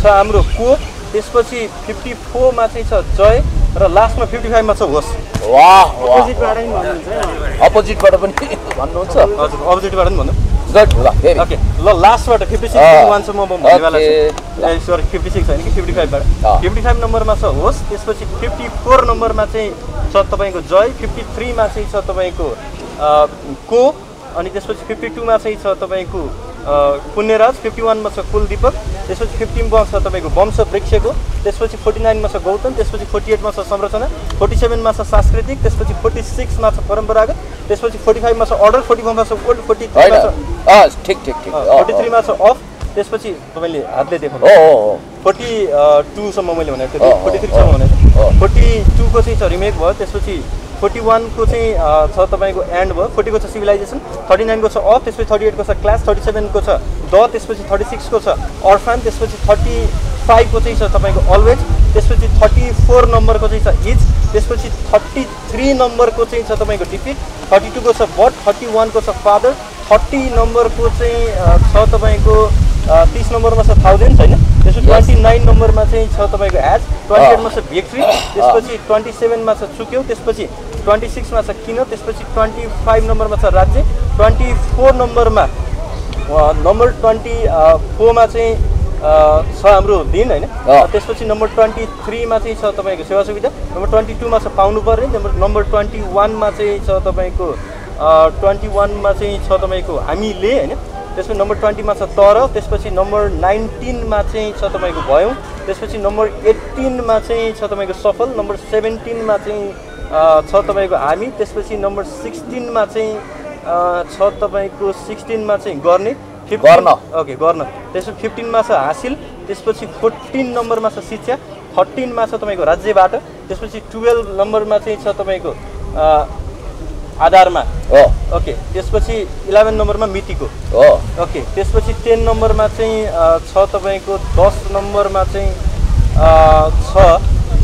छ हाम्रो को त्यसपछि फिफ्टी फोरमा चाहिँ छ जय र लास्टमा फिफ्टी फाइभमा छ होस्। अपोजिटबाट पनि भन्नुहुन्छ है। उहाँले। अपोजिटबाट पनि भन्नुहुन्छ। हजुर अपोजिटबाट पनि भन्नु। ओके ल लास्टबाट फिफ्टी सिक्स वानसम्म म भन्नेवाला ओके। छु। सरी फिफ्टी सिक्स होइन कि फिफ्टी। फाइभबाट फिफ्टी फाइभ नम्बरमा छ होस्। त्यसपछि फिफ्टी फोर नम्बरमा चाहिँ छ तपाईँको जय फिफ्टी थ्रीमा चाहिँ छ तपाईँको को? अनि त्यसपछि फिफ्टी टूमा चाहिँ छ तपाईँको पुण्यराज फिफ्टी वानमा छ कुलदीपक त्यसपछि फिफ्टीमा छ तपाईँको वंश वृक्षको त्यसपछि फोर्टी नाइनमा छ गौतम त्यसपछि फोर्टी एटमा छ संरचना फोर्टी सेभेनमा छ सांस्कृतिक त्यसपछि फोर्टी सिक्समा छ परम्परागत त्यसपछि फोर्टी फाइभमा छ अर्डर फोर्टी फोरमा छ ओल्ड फोर्टी थ्रीमा छ ठिक ठिक ठिक। फोर्टी। थ्रीमा छ अफ त्यसपछि तपाईँले हातले देखाउनु फोर्टी टूसम्म मैले भनेको थिएँ। फोर्टी थ्रीसम्म भनेको थिएँ। फोर्टी टूको चाहिँ छ रिमेक भयो त्यसपछि फोर्टी वानको चाहिँ अँ, छ तपाईँको एन्ड भयो। फोर्टीको छ सिभिलाइजेसन थर्टी नाइनको छ अफ त्यसपछि थर्टी एटको छ क्लास थर्टी सेभेनको छ द त्यसपछि थर्टी सिक्सको छ अर्फान त्यसपछि थर्टी फाइभको चाहिँ छ तपाईँको अलवेज त्यसपछि थर्टी फोर नम्बरको चाहिँ छ इज त्यसपछि थर्टी थ्री नम्बरको चाहिँ छ तपाईँको डिफिट थर्टी टूको छ बट थर्टी वानको छ फादर थर्टी नम्बरको चाहिँ अँ, छ तपाईँको अँ, तिस नम्बरमा छ थाउजन्ड त्यसपछि Yes. ट्वेन्टी नाइन नम्बरमा चाहिँ छ तपाईँको एज ट्वेन्टी। एटमा छ भिक्ट्री त्यसपछि ट्वेन्टी सेभेनमा छ चुक्यो त्यसपछि ट्वेन्टी सिक्समा छ किन त्यसपछि ट्वेन्टी फाइभ नम्बरमा छ राज्य ट्वेन्टी फोर नम्बरमा नम्बर ट्वेन्टी फोरमा चाहिँ छ हाम्रो दिन होइन। त्यसपछि नम्बर ट्वेन्टी थ्रीमा चाहिँ छ तपाईँको सेवा सुविधा नम्बर ट्वेन्टी टूमा छ पाउनुपर्ने नम्बर नम्बर ट्वेन्टी वानमा चाहिँ छ तपाईँको ट्वेन्टी वानमा चाहिँ छ तपाईँको हामीले होइन त्यसपछि नम्बर ट्वेन्टीमा छ तर त्यसपछि नम्बर नाइन्टिनमा चाहिँ छ तपाईँको भयौँ त्यसपछि नम्बर एट्टिनमा चाहिँ छ तपाईँको सफल नम्बर सेभेन्टिनमा चाहिँ छ तपाईँको हामी त्यसपछि नम्बर सिक्सटिनमा चाहिँ छ तपाईँको सिक्सटिनमा चाहिँ गर्ने 15 गर्न। ओके गर्न त्यसपछि फिफ्टिनमा छ हासिल त्यसपछि फोर्टिन नम्बरमा छ शिक्षा थर्टिनमा छ तपाईँको राज्यबाट त्यसपछि टुवेल्भ नम्बरमा चाहिँ छ तपाईँको आधारमा हो ओके त्यसपछि इलेभेन नम्बरमा मितिको हो ओके त्यसपछि टेन नम्बरमा चाहिँ छ तपाईँको दस नम्बरमा चाहिँ छ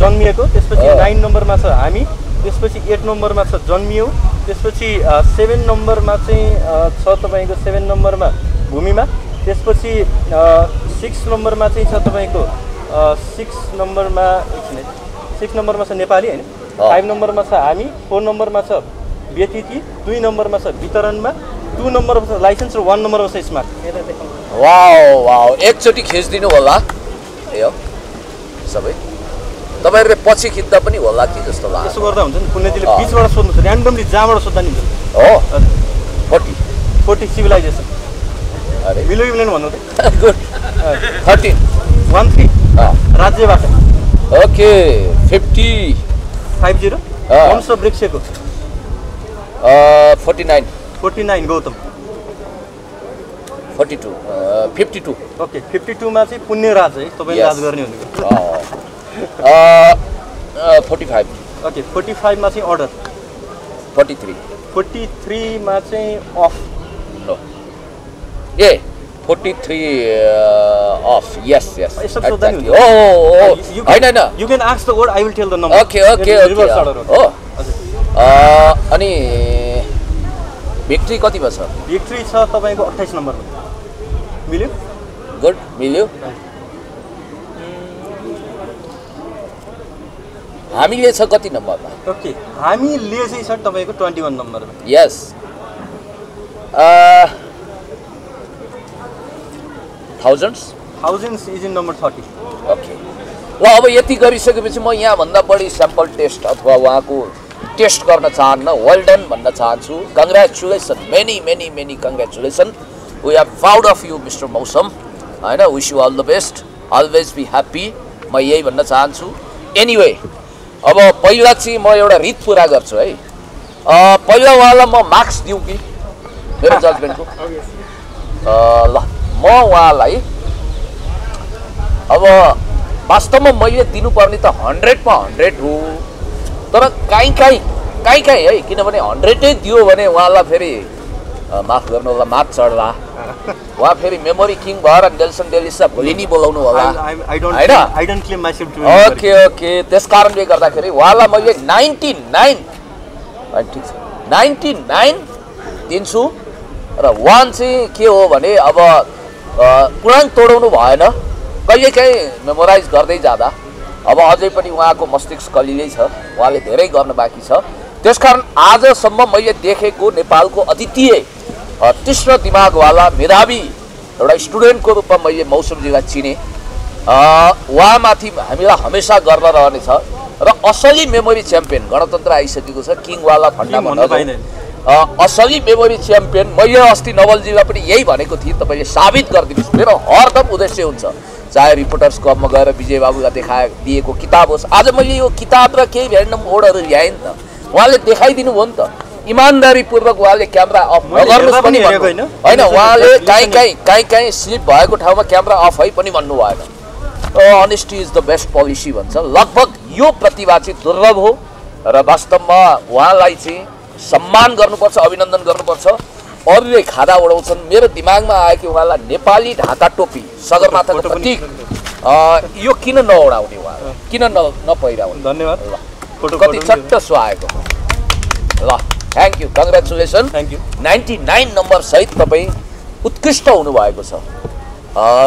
जन्मिएको त्यसपछि। नाइन नम्बरमा छ हामी त्यसपछि एट नम्बरमा छ जन्मियो त्यसपछि सेभेन नम्बरमा चाहिँ छ तपाईँको सेभेन नम्बरमा भूमिमा त्यसपछि सिक्स नम्बरमा चाहिँ छ तपाईँको सिक्स नम्बरमा एकछिन। सिक्स नम्बरमा छ नेपाली होइन। फाइभ नम्बरमा छ हामी फोर नम्बरमा छ व्यतिथि दुई नम्बरमा छ वितरणमा टु नम्बरमा छ लाइसेन्स र वान नम्बरमा छ स्मार्ट। वाओ वाओ एकचोटि खिचिदिनु होला। ए हो सबै। तपाईँहरूले पछि खिच्दा पनि होला कि जस्तो यसो लाग्छ गर्दा हुन्छ नि पुण्यजीले। बिचबाट सोध्नु ऱ्यान्डमली जहाँबाट सोद्धा नि हुन्छ। हो? फोर्टी। Forty civilisation. अरे। मिलेन भन्नु गुड थर्टिन। One three. राज्यबाट। Okay fifty. Five zero. वंश वृक्षको forty nine forty nine Gautam. Forty two fifty two okay fifty टूमा चाहिँ पुण्यराज है तपाईँले Yes. याद गर्ने भनेको फोर्टी फाइभ ओके फोर्टी फाइभमा चाहिँ अर्डर फोर्टी थ्री फोर्टी थ्रीमा चाहिँ of no A forty three of yes yes होइन you can आक्स the word I will tell the number okay okay okay हो अनि भिक्ट्री कतिमा छ भिक्ट्री छ तपाईँको अट्ठाइस नम्बरमा मिल्यो? गुड मिल्यो। हामीले छ कति नम्बरमा? ओके हामीले चाहिँ छ तपाईँको ट्वेन्टी वान नम्बरमा yes. Thousands? Thousand is in number thirty. Okay. ल अब यति गरिसकेपछि म यहाँभन्दा बढी स्याम्पल टेस्ट अथवा उहाँको टेस्ट गर्न चाहन्न वेल डन भन्न चाहन्छु। Congratulation many many many congratulation we are proud of you mister Mausam होइन wish you all the best always be happy म यही भन्न चाहन्छु। एनिवे अब पहिला चाहिँ म एउटा रित पुरा गर्छु है। पहिला उहाँलाई म मार्क्स दिउँ कि? मेरो जजमेन्टको ल म उहाँलाई अब वास्तवमा मैले दिनुपर्ने त हन्ड्रेडमा हन्ड्रेड हो। तर काहीँ काहीँ काहीँ काहीँ है किनभने हन्ड्रेडै दियो भने उहाँलाई फेरि माफ गर्नु होला माथ चढ्ला। उहाँ फेरि मेमोरी किङ भएर नेल्सन डेलिसलाई भोलि नै बोलाउनु होला। होइन? ओके ओके त्यस कारणले गर्दाखेरि उहाँलाई मैले नाइन्टी नाइन ठिक छ नाइन्टी नाइन दिन्छु। र वान चाहिँ के हो भने अब अ, पूर्णाङ्क तोडाउनु भएन। कहिलेकाहीँ मेमोराइज गर्दै जाँदा। अब अझै पनि उहाँको मस्तिष्क कलिलै छ। उहाँले धेरै गर्न बाँकी छ। त्यसकारण आजसम्म मैले देखेको नेपालको अद्वितीय तीक्ष्ण दिमागवाला मेधावी एउटा स्टुडेन्टको रूपमा मैले मौसमजीलाई चिनेँ। उहाँमाथि हामीलाई हमेसा गर्व रहनेछ र असली मेमोरी च्याम्पियन गणतन्त्र आइसकेको छ किङवाला फन्डामा असली मेमोरी च्याम्पियन मैले अस्ति नवलजीलाई पनि यही भनेको थिएँ तपाईँले साबित गरिदिनुहोस्। मेरो हरदम उद्देश्य हुन्छ। चाहे रिपोर्टर्स क्लबमा गएर विजय बाबुलाई देखाए दिएको किताब होस्। आज मैले यो किताब र केही ऱ्यान्डम ओडहरू ल्याएँ नि त। उहाँले देखाइदिनु भयो नि त। इमान्दारीपूर्वक उहाँले क्यामेरा अफ नगर्नुहोस् हेर्दा पनि। होइन। उहाँले काहीँ काहीँ काहीँ काहीँ स्लिप भएको ठाउँमा क्यामेरा अफ है पनि भन्नु भएन honesty is the best policy भन्छ। लगभग यो प्रतिभा चाहिँ दुर्लभ हो। र वास्तवमा उहाँलाई चाहिँ सम्मान गर्नुपर्छ अभिनन्दन गर्नुपर्छ। अरूले खादा उडाउँछन्। मेरो दिमागमा आयो कि उहाँलाई नेपाली ढाका टोपी सगरमाथाको प्रतीक यो किन नउडाउने उहाँ? किन न नपहिराउने? धन्यवाद। कति चट्ट सुहाएको। ल thank you congratulation thank you ninety nine number सहित तपाईँ उत्कृष्ट हुनुभएको छ।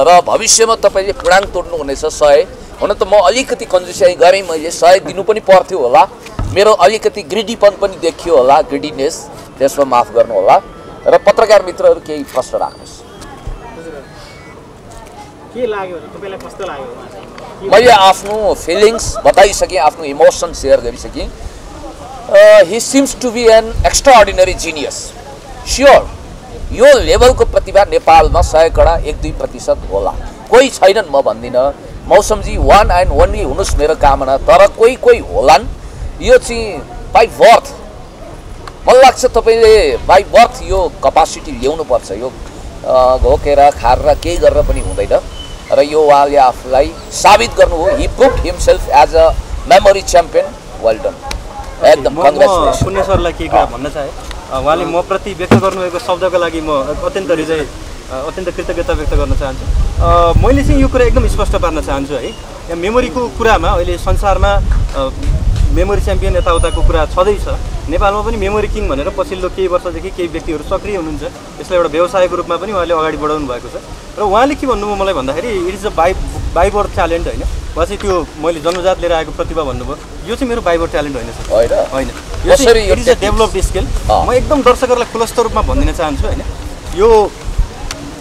र भविष्यमा तपाईँले पूर्णाङ्क तोड्नु हुनेछ सय। हुन त म अलिकति कन्जुसियाइ गरेँ मैले। सय दिनु पनि पर्थ्यो होला। मेरो अलिकति ग्रिडीपन पनि देखियो होला ग्रिडिनेस। त्यसमा माफ गर्नु होला र पत्रकार मित्रहरू केही प्रश्न राख्नुहोस्। मैले आफ्नो फिलिङ्स बताइसकेँ आफ्नो इमोसन सेयर गरिसकेँ। He seems to be an extraordinary genius sure यो लेभलको प्रतिभा नेपालमा सय कडा एक दुई प्रतिशत होला। कोही छैनन् म भन्दिनँ। मौसमजी वान एन्ड ओन्ली हुनुहोस् मेरो कामना तर कोही कोही होलान्। यो चाहिँ बाई बर्थ मलाई लाग्छ तपाईँले बाई बर्थ यो कपासिटी ल्याउनुपर्छ यो घोकेर खारेर केही गरेर पनि हुँदैन। र यो उहाँले आफूलाई साबित गर्नुभयो he. Prove himself as a memory champion well done एकदम पुण्य सरलाई के कुरा भन्न चाहेँ? उहाँले म प्रति व्यक्त गर्नुभएको शब्दको लागि म अत्यन्त हृदय अत्यन्त कृतज्ञता व्यक्त गर्न चाहन्छु। मैले चाहिँ यो कुरा एकदम स्पष्ट पार्न चाहन्छु है। मेमोरीको कुरामा अहिले संसारमा मेमोरी च्याम्पियन यताउताको कुरा छँदैछ नेपालमा पनि मेमोरी किङ भनेर पछिल्लो केही वर्षदेखि केही व्यक्तिहरू सक्रिय हुनुहुन्छ। यसलाई एउटा व्यवसायको रूपमा पनि उहाँले अगाडि बढाउनु भएको छ। र उहाँले के भन्नुभयो मलाई भन्दाखेरि it is a by by born talent होइन? उहाँ चाहिँ त्यो मैले जन्मजात लिएर आएको प्रतिभा भन्नुभयो। यो चाहिँ मेरो बाइबोर ट्यालेन्ट होइन सर। होइन? यो चाहिँ it is a? Developed skill. म एकदम दर्शकहरूलाई खुलस्त रूपमा भनिदिन चाहन्छु होइन? यो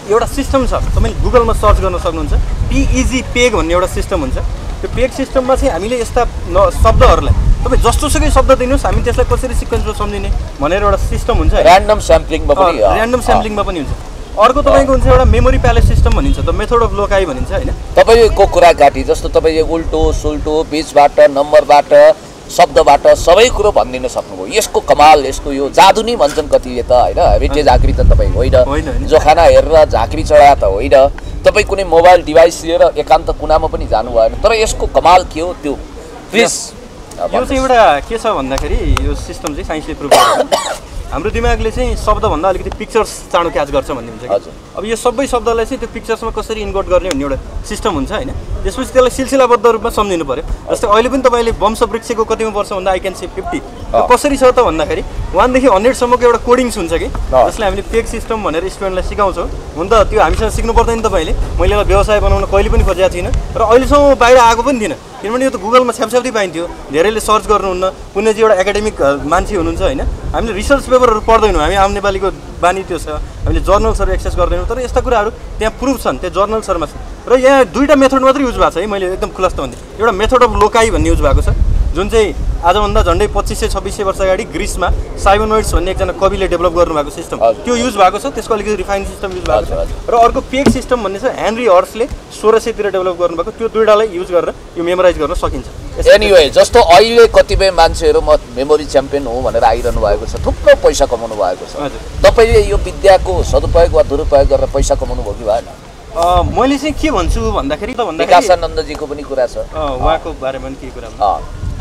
एउटा सिस्टम छ। तपाईँले गुगलमा सर्च गर्न सक्नुहुन्छ। पिइजी पेग भन्ने एउटा सिस्टम हुन्छ। त्यो पेग सिस्टममा चाहिँ हामीले यस्ता न शब्दहरूलाई तपाईँ जस्तोसुकै शब्द दिनुहोस् हामी त्यसलाई कसरी सिक्वेन्समा सम्झिने भनेर एउटा सिस्टम हुन्छ? ऱ्यान्डम स्याम्पलिङमा पनि ऱ्यान्डम। स्याम्पलिङमा पनि हुन्छ अर्को तपाईँको हुन्छ एउटा मेमोरी प्यालेस सिस्टम भनिन्छ द मेथड अफ लोकाई भनिन्छ होइन तपाईँको कुरा काटी जस्तो तपाईँले उल्टो सुल्टो बिचबाट नम्बरबाट शब्दबाट सबै कुरो भनिदिन सक्नुभयो। यसको कमाल यसको यो जादु नै भन्छन् कतिले त होइन? हेरिटेज झाँक्री त तपाईँ होइन। जोखाना हेरेर झाँक्री चढा त होइन। तपाईँ कुनै मोबाइल डिभाइस लिएर एकान्त कुनामा पनि जानु भएन तर यसको कमाल के हो त्यो? प्लिज। यो चाहिँ एउटा के छ भन्दाखेरि यो सिस्टम चाहिँ साइन्सले प्रुभ हाम्रो दिमागले चाहिँ शब्दभन्दा अलिकति पिक्चर्स चाँडो क्याच गर्छ भन्ने हुन्छ कि। अब यो सबै शब्दलाई चाहिँ त्यो पिक्चर्समा कसरी इन्भर्ट गर्ने भन्ने एउटा सिस्टम हुन्छ होइन। त्यसपछि त्यसलाई सिलसिलाबद्ध रूपमा सम्झिनु पऱ्यो जस्तै अहिले पनि तपाईँले वंश वृक्षको कतिमा वर्ष भन्दा आई क्यान से फिफ्टी। कसरी छ त भन्दाखेरि वानदेखि हन्ड्रेडसम्मको एउटा कोडिङ्स हुन्छ कि? अँ। जसलाई हामीले पेक सिस्टम भनेर स्टुडेन्टलाई सिकाउँछौँ। हुन त त्यो हामीसँग सिक्नु पर्दैन तपाईँले। मैले यसलाई व्यवसाय बनाउन कहिले पनि खोजेको थिइनँ। र अहिलेसम्म बाहिर आएको पनि थिइनँ। किनभने यो त गुगलमा छ्यापछ्याप्दै पाइन्थ्यो धेरैले सर्च गर्नुहुन्न। पुण्यजी एउटा एकाडेमिक मान्छे हुनुहुन्छ होइन। हामीले रिसर्च पेपरहरू पढ्दैनौँ। हामी आम नेपालीको बानी त्यो छ। हामीले जर्नल्सहरू एक्सेस गर्दैनौँ। तर यस्ता कुराहरू त्यहाँ प्रुफ छन्। त्यो जर्नल्सहरूमा छ र यहाँ दुईवटा मेथड मात्रै युज भएको छ है। मैले एकदम खुलस्त भन्दै एउटा मेथड अफ लोकाई भन्ने युज भएको छ। जुन चाहिँ आजभन्दा झन्डै पच्चिस सय छब्बिस सय वर्ष अगाडि ग्रिसमा साइबोनोइड्स भन्ने एकजना कविले डेभलप गर्नुभएको सिस्टम। त्यो युज भएको छ त्यसको अलिकति रिफाइन सिस्टम युज भएको छ। र अर्को पेक सिस्टम भन्ने छ हेनरी हर्सले सोह्र सयतिर डेभलप गर्नुभएको त्यो दुइटालाई युज गरेर यो मेमोराइज गर्न सकिन्छ। एनिवे जस्तो अहिले कतिपय मान्छेहरू म मेमोरी च्याम्पियन हो भनेर आइरहनु भएको छ थुप्रो पैसा कमाउनु भएको छ। तपाईँले यो विद्याको सदुपयोग वा दुरुपयोग गरेर पैसा कमाउनु भयो कि भएन मैले चाहिँ के भन्छु भन्दाखेरि त भन्दाखेरि विकासानन्दजीको पनि कुरा छ। उहाँको बारेमा पनि केही कुरा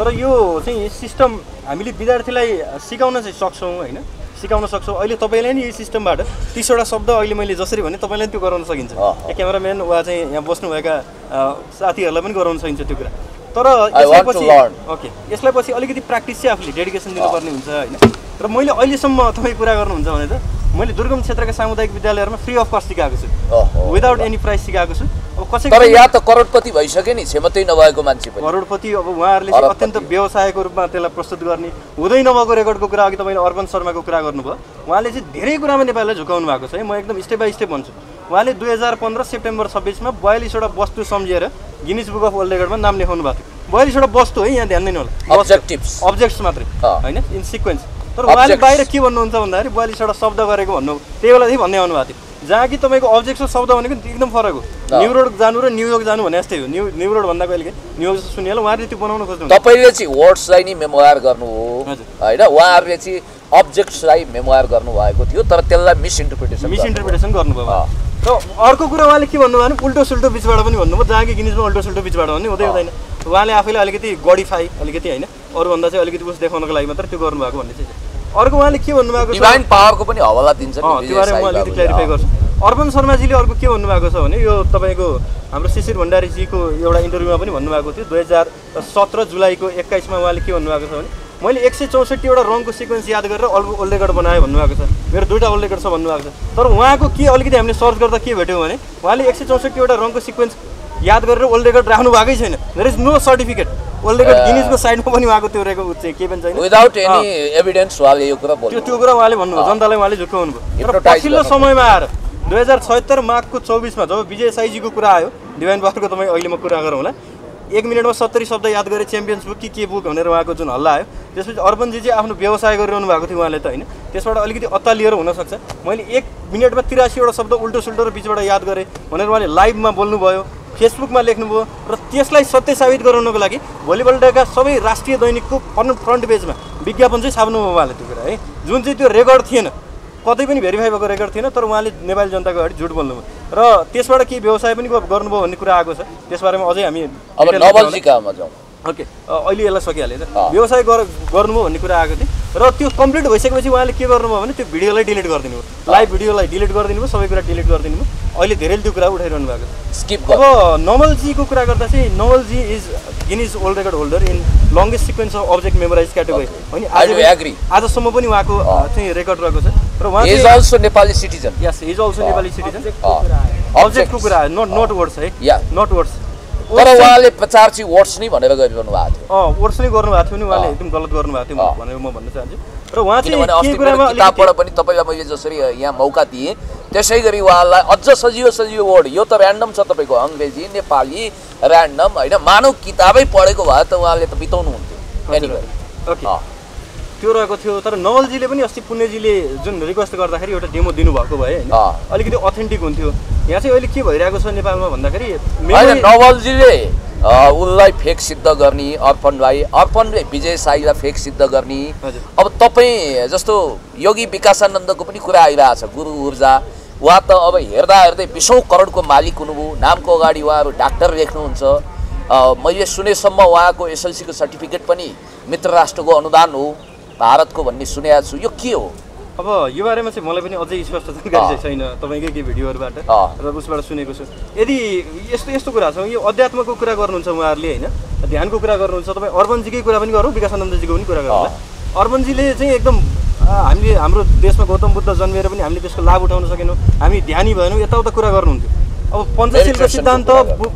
तर यो चाहिँ सिस्टम हामीले विद्यार्थीलाई सिकाउन चाहिँ सक्छौँ होइन? सिकाउन सक्छौँ। अहिले तपाईँलाई नि यो सिस्टमबाट तिसवटा शब्द अहिले मैले जसरी भने तपाईँलाई पनि त्यो गराउन सकिन्छ। क्यामेराम्यान वा चाहिँ यहाँ बस्नुभएका साथीहरूलाई पनि गराउन सकिन्छ त्यो कुरा। तर यसलाई पछि. ओके यसलाई पछि अलिकति प्र्याक्टिस चाहिँ आफूले डेडिकेसन दिनुपर्ने हुन्छ होइन। र मैले अहिलेसम्म तपाईँ कुरा गर्नुहुन्छ भने त मैले दुर्गम क्षेत्रका सामुदायिक विद्यालयहरूमा फ्री अफ कस्ट सिकाएको छु। विदाउट एनी प्राइस सिकाएको छु। अब कसैको तर यहाँ त करोडपति भइसक्यो नि क्षमतै नभएको मान्छे करोडपति अब उहाँहरूले। अत्यन्त व्यवसायको रूपमा त्यसलाई प्रस्तुत गर्ने हुँदै नभएको रेकर्डको कुरा अघि तपाईँले अर्पण शर्माको कुरा गर्नुभयो। उहाँले चाहिँ धेरै कुरामा नेपाललाई झुकाउनु भएको छ है। म एकदम स्टेप बाई स्टेप भन्छु। उहाँले दुई हजार पन्ध्र सेप्टेम्बर छब्बिसमा बयालिसवटा वस्तु सम्झिएर गिनिज बुक अफ वर्ल्ड रेकर्डमा नाम लेखाउनु भएको थियो। बयालिसवटा वस्तु है यहाँ ध्यान दिनु होला Objectives. अब्जेक्ट्स मात्रै। होइन? इन सिक्वेन्स तर उहाँले. बाहिर के भन्नुहुन्छ भन्दाखेरि बयालिसवटा शब्द गरेको भन्नु त्यही बेला चाहिँ भन्दै आउनु भएको थियो। जहाँ कि तपाईँको अब्जेक्ट शब्द भनेको एकदम फरक हो। न्यु रोड जानु र न्युयोर्क जानु भने जस्तै हो। न्यु न्यु रोड भन्दा कहिले न्युयोर्क जस्तो सुनिहाल्नु उहाँले त्यो बनाउन खोज्नुहुन्छ। तपाईँले चाहिँ वर्ड्सलाई नि मेमोयर गर्नु हो। होइन? उहाँहरूले चाहिँ अब्जेक्ट्सलाई मेमोयर गर्नुभएको थियो तर त्यसलाई मिसइन्टरप्रिटेसन मिसइन्टरप्रिटेसन गर्नुभयो। अर्को कुरा उहाँले के भन्नुभयो भने उल्टो सुल्टो बिचबाट पनि भन्नुभयो। जहाँ कि गिनिजमा उल्टो सुल्टो बिचबाट भन्ने हुँदै हुँदैन। उहाँले आफैले अलिकति गडिफाई अलिकति होइन अरूभन्दा चाहिँ अलिकति उस देखाउनको लागि मात्र त्यो गर्नुभएको भन्ने चाहिँ अर्को उहाँले के भन्नुभएको पावरको पनि हवाला दिन्छ त्यो बारेमा अलिकति। क्ल्यारिफाई। गर्छु। अर्पण शर्माजीले अर्को के भन्नुभएको छ भने यो तपाईँको हाम्रो शिशिर भण्डारीजीको एउटा इन्टरभ्यूमा पनि भन्नुभएको थियो। दुई हजार सत्र जुलाईको एक्काइसमा उहाँले के भन्नुभएको छ भने मैले एक सय चौसठीवटा रङको सिक्वेन्स याद गरेर अल्बो ओल्ड रेकर्ड बनाएँ भन्नुभएको छ। मेरो दुईवटा ओल्ड रेकर्ड छ भन्नुभएको छ। तर उहाँको के अलिकति हामीले सर्च गर्दा के भेट्यौँ भने उहाँले एक सय चौसठीवटा रङको सिक्वेन्स याद गरेर ओल्ड रेकर्ड राख्नु भएकै छैन। There is no certificate old record गिनिजको साइडमा पनि उहाँको त्यो रेकर्ड चाहिँ के पनि छैन। विदाउट। एनी एभिडेन्स उहाँले यो कुरा त्यो त्यो कुरा उहाँले भन्नुभयो। जनतालाई उहाँले झुक्काउनु भयो तर पछिल्लो। समयमा आएर दुई हजार छयत्तर माघको चौबिसमा जब विजय साईजीको कुरा आयो डिभाइन पावरको तपाईँ अहिले म कुरा गरौँ होला एक मिनटमा सत्तरी शब्द याद गरेँ च्याम्पियन्स बुक कि के बुक भनेर उहाँको जुन हल्ला आयो त्यसपछि अर्पणजी चाहिँ आफ्नो व्यवसाय गरिरहनु भएको थियो उहाँले त होइन? त्यसबाट अलिकति अत्तालिएर हुनसक्छ। मैले एक मिनटमा तिरासीवटा शब्द उल्टो सुल्टो र बिचबाट याद गरेँ भनेर उहाँले लाइभमा बोल्नुभयो फेसबुकमा लेख्नुभयो र त्यसलाई सत्य साबित गराउनको लागि भोलिपल्टका सबै राष्ट्रिय दैनिकको फ्रन्ट फ्रन्ट पेजमा विज्ञापन चाहिँ छाप्नुभयो उहाँले त्यो कुरा है? जुन चाहिँ त्यो रेकर्ड थिएन कतै पनि भेरिफाई भएको रेकर्ड थिएन तर उहाँले नेपाली जनताको अगाडि झुट बोल्नुभयो। र त्यसबाट केही व्यवसाय पनि गर्नुभयो भन्ने कुरा आएको छ त्यसबारेमा अझै हामी ओके अहिले यसलाई सकिहालेँ त अँ। व्यवसाय गर गर्नुभयो भन्ने कुरा आएको थियो। र त्यो कम्प्लिट भइसकेपछि उहाँले के गर्नुभयो भने त्यो भिडियोलाई डिलिट गरिदिनु भयो। लाइभ भिडियोलाई डिलिट गरिदिनु भयो सबै कुरा डिलिट गरिदिनु भयो। अहिले धेरैले त्यो कुरा उठाइरहनु भएको छ। स्किप अब नवलजीको कुरा गर्दा चाहिँ Navalji is Guinness old record holder in longest sequence of object memorise category होइन आज. आजसम्म पनि उहाँको। चाहिँ रेकर्ड रहेको छ। र उहाँ इज चाहिँ also Nepali citizen yes is also Nepali citizen object अब्जेक्टको कुरा नट नट वर्ड्स है नट वर्ड्स तर उहाँले प्रचार चाहिँ वर्ड्स नै भनेर गरिरहनु भएको थियो। अँ वर्ड्स नै गर्नुभएको थियो नि उहाँले। एकदम गलत गर्नुभएको थियो। भनेर म भन्न चाहन्छु र उहाँ चाहिँ किताबबाट पनि तपाईँलाई मैले जसरी यहाँ मौका दिएँ त्यसै गरी उहाँलाई अझ सजिलो सजिलो वर्ड यो त ऱ्यान्डम छ तपाईँको अङ्ग्रेजी नेपाली ऱ्यान्डम होइन मानव किताबै पढेको भए त उहाँले त बिताउनु हुन्थ्यो ओके। त्यो रहेको थियो तर नवलजीले पनि अस्ति पुण्यजीले जुन रिक्वेस्ट गर्दाखेरि एउटा डेमो दिनुभएको भए होइन। अलिकति अथेन्टिक हुन्थ्यो। यहाँ चाहिँ अहिले के भइरहेको छ नेपालमा भन्दाखेरि नवलजीले उसलाई फेक सिद्ध गर्ने अर्पणलाई अर्पणले विजय साईलाई फेक सिद्ध गर्ने। अब तपाईँ जस्तो योगी विकासानन्दको पनि कुरा आइरहेछ गुरु ऊर्जा। उहाँ त अब हेर्दा हेर्दै बिसौँ करोडको मालिक हुनुभयो। नामको अगाडि उहाँहरू डाक्टर लेख्नुहुन्छ। मैले सुनेसम्म उहाँको एसएलसीको सर्टिफिकेट पनि मित्र राष्ट्रको अनुदान हो। भारतको भन्ने सुनेको छु। यो के हो? अब यो बारेमा चाहिँ मलाई पनि अझै स्पष्ट जानकारी चाहिँ छैन तपाईँकै केही भिडियोहरूबाट। र उसबाट सुनेको छु। यदि यस्तो यस्तो कुरा छ यो अध्यात्मको कुरा गर्नुहुन्छ उहाँहरूले होइन? ध्यानको कुरा गर्नुहुन्छ। तपाईँ अर्बनजीकै कुरा पनि गरौँ विकासानन्दजीको पनि कुरा गरौँ अर्बनजीले चाहिँ एकदम हामीले हाम्रो देशमा गौतम बुद्ध जन्मिएर पनि हामीले त्यसको लाभ उठाउन सकेनौँ। हामी ध्यानी भएनौँ यताउता कुरा गर्नुहुन्थ्यो। अब पञ्चशीलको सिद्धान्त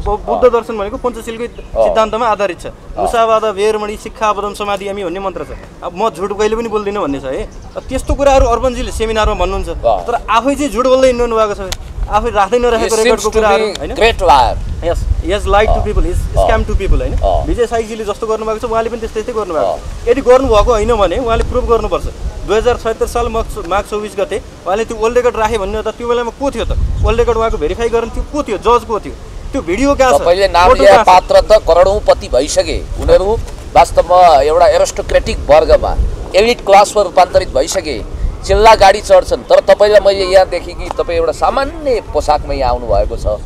बुद्ध दर्शन भनेको पञ्चशीलकै सिद्धान्तमा आधारित छ। मुसावाद वेरमणि शिक्षा बदम समाधि हामी भन्ने मन्त्र छ। अब म झुट कहिले पनि बोल्दिनँ भन्ने छ है। त्यस्तो कुराहरू अर्बनजीले सेमिनारमा भन्नुहुन्छ। तर आफै चाहिँ झुट बोल्दै हिँड्नु भएको छ। आफै राख्दै नराखेको रेकर्डको कुराहरू होइन? Great liar yes yes like to people is scam to people होइन। विजय साईजीले जस्तो गर्नुभएको छ उहाँले पनि त्यस्तै त्यस्तै गर्नुभएको छ। यदि गर्नुभएको होइन भने उहाँले प्रुभ गर्नुपर्छ। दुई हजार छत्तर साल माघ माघ चौबिस गते उहाँले त्यो ओल्ड रेकर्ड राखे भन्ने त त्यो बेलामा को थियो त? ओल्ड रेकर्ड उहाँको भेरिफाई गर्ने त्यो को थियो? जज को थियो? त्यो भिडियो कहाँ छ? तपाईँले नाम फोटो लिएर कहाँ छ? पात्र त करोडौँपति भइसके। उनीहरू वास्तवमा एउटा एरोस्टोक्रेटिक वर्गमा एलिट क्लासमा रूपान्तरित भइसके। चिल्ला गाडी चढ्छन् तर तपाईँलाई मैले यहाँ देखेँ कि तपाईँ एउटा सामान्य पोसाकमा यहाँ आउनुभएको छ।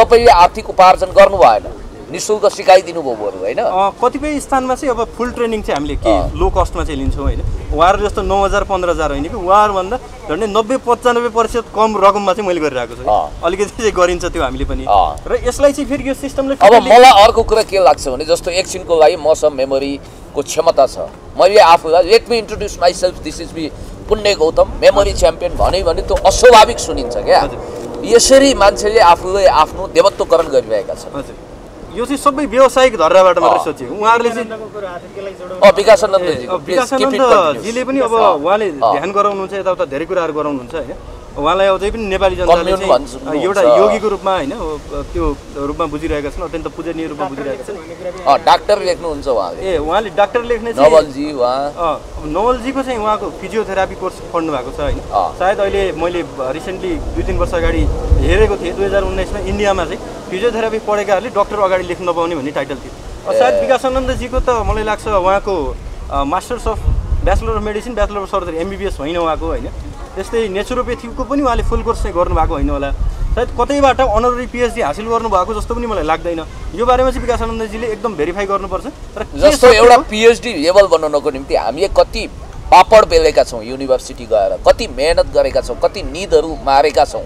तपाईँले आर्थिक उपार्जन गर्नु भएन नि शुल्क सिकाइदिनु भयो बरु होइन? कतिपय स्थानमा चाहिँ अब फुल ट्रेनिङ चाहिँ हामीले के। लो कस्टमा चाहिँ लिन्छौँ होइन? उहाँहरू जस्तो नौ हजार पन्ध्र हजार होइन कि? उहाँहरूभन्दा झन्डै नब्बे पन्चानब्बे प्रतिशत कम रकममा चाहिँ मैले गरिरहेको छु। अलिकति चाहिँ गरिन्छ त्यो हामीले पनि। र यसलाई चाहिँ फेरि यो सिस्टमले अब मलाई अर्को कुरा के लाग्छ भने जस्तो एकछिनको लागि मसँग मेमोरीको क्षमता छ। मैले आफूलाई let me introduce myself this is B Punya Gautam memory champion भन्यो भने त्यो अस्वाभाविक सुनिन्छ क्या। यसरी मान्छेले आफूले आफ्नो देवत्वकरण गरिरहेका छन्। हजुर। यो चाहिँ सबै व्यावसायिक धर्राबाट मात्रै। सोचे उहाँहरूले चाहिँ विकासानन्दजीले पनि अब उहाँले। ध्यान गराउनुहुन्छ यताउता धेरै कुराहरू गराउनुहुन्छ होइन? उहाँलाई अझै पनि नेपाली जनताले। एउटा योगीको रूपमा होइन त्यो रूपमा बुझिरहेका छन् अत्यन्त पूजनीय रूपमा बुझिरहेका छन्। डाक्टर लेख्नुहुन्छ उहाँले। ए उहाँले डाक्टर लेख्ने चाहिँ नवलजी उहाँ। अँ, अब नवलजीको चाहिँ उहाँको फिजियोथेरापी कोर्स पढ्नु भएको छ होइन। सायद अहिले मैले रिसेन्टली दुई तिन वर्ष अगाडि हेरेको थिएँ दुई हजार उन्नाइसमा इन्डियामा चाहिँ फिजियोथेरापी पढेकाहरूले डक्टर अगाडि लेख्नु नपाउने भन्ने टाइटल थियो। सायद विकासानन्दजीको त मलाई लाग्छ उहाँको masters of bachelor of medicine bachelor of surgery MBBS होइन उहाँको होइन। त्यस्तै नेचुरोपेथीको पनि उहाँले फुल कोर्स चाहिँ गर्नुभएको होइन होला। सायद कतैबाट अनररी पिएचडी हासिल गर्नुभएको जस्तो पनि मलाई लाग्दैन। यो बारेमा चाहिँ विकासानन्दजीले एकदम भेरिफाई गर्नुपर्छ। र जस्तो एउटा? पिएचडी लेभल बनाउनको निम्ति हामीले कति पापड बेलेका छौँ युनिभर्सिटी गएर कति मेहनत गरेका छौँ कति निदहरू मारेका छौँ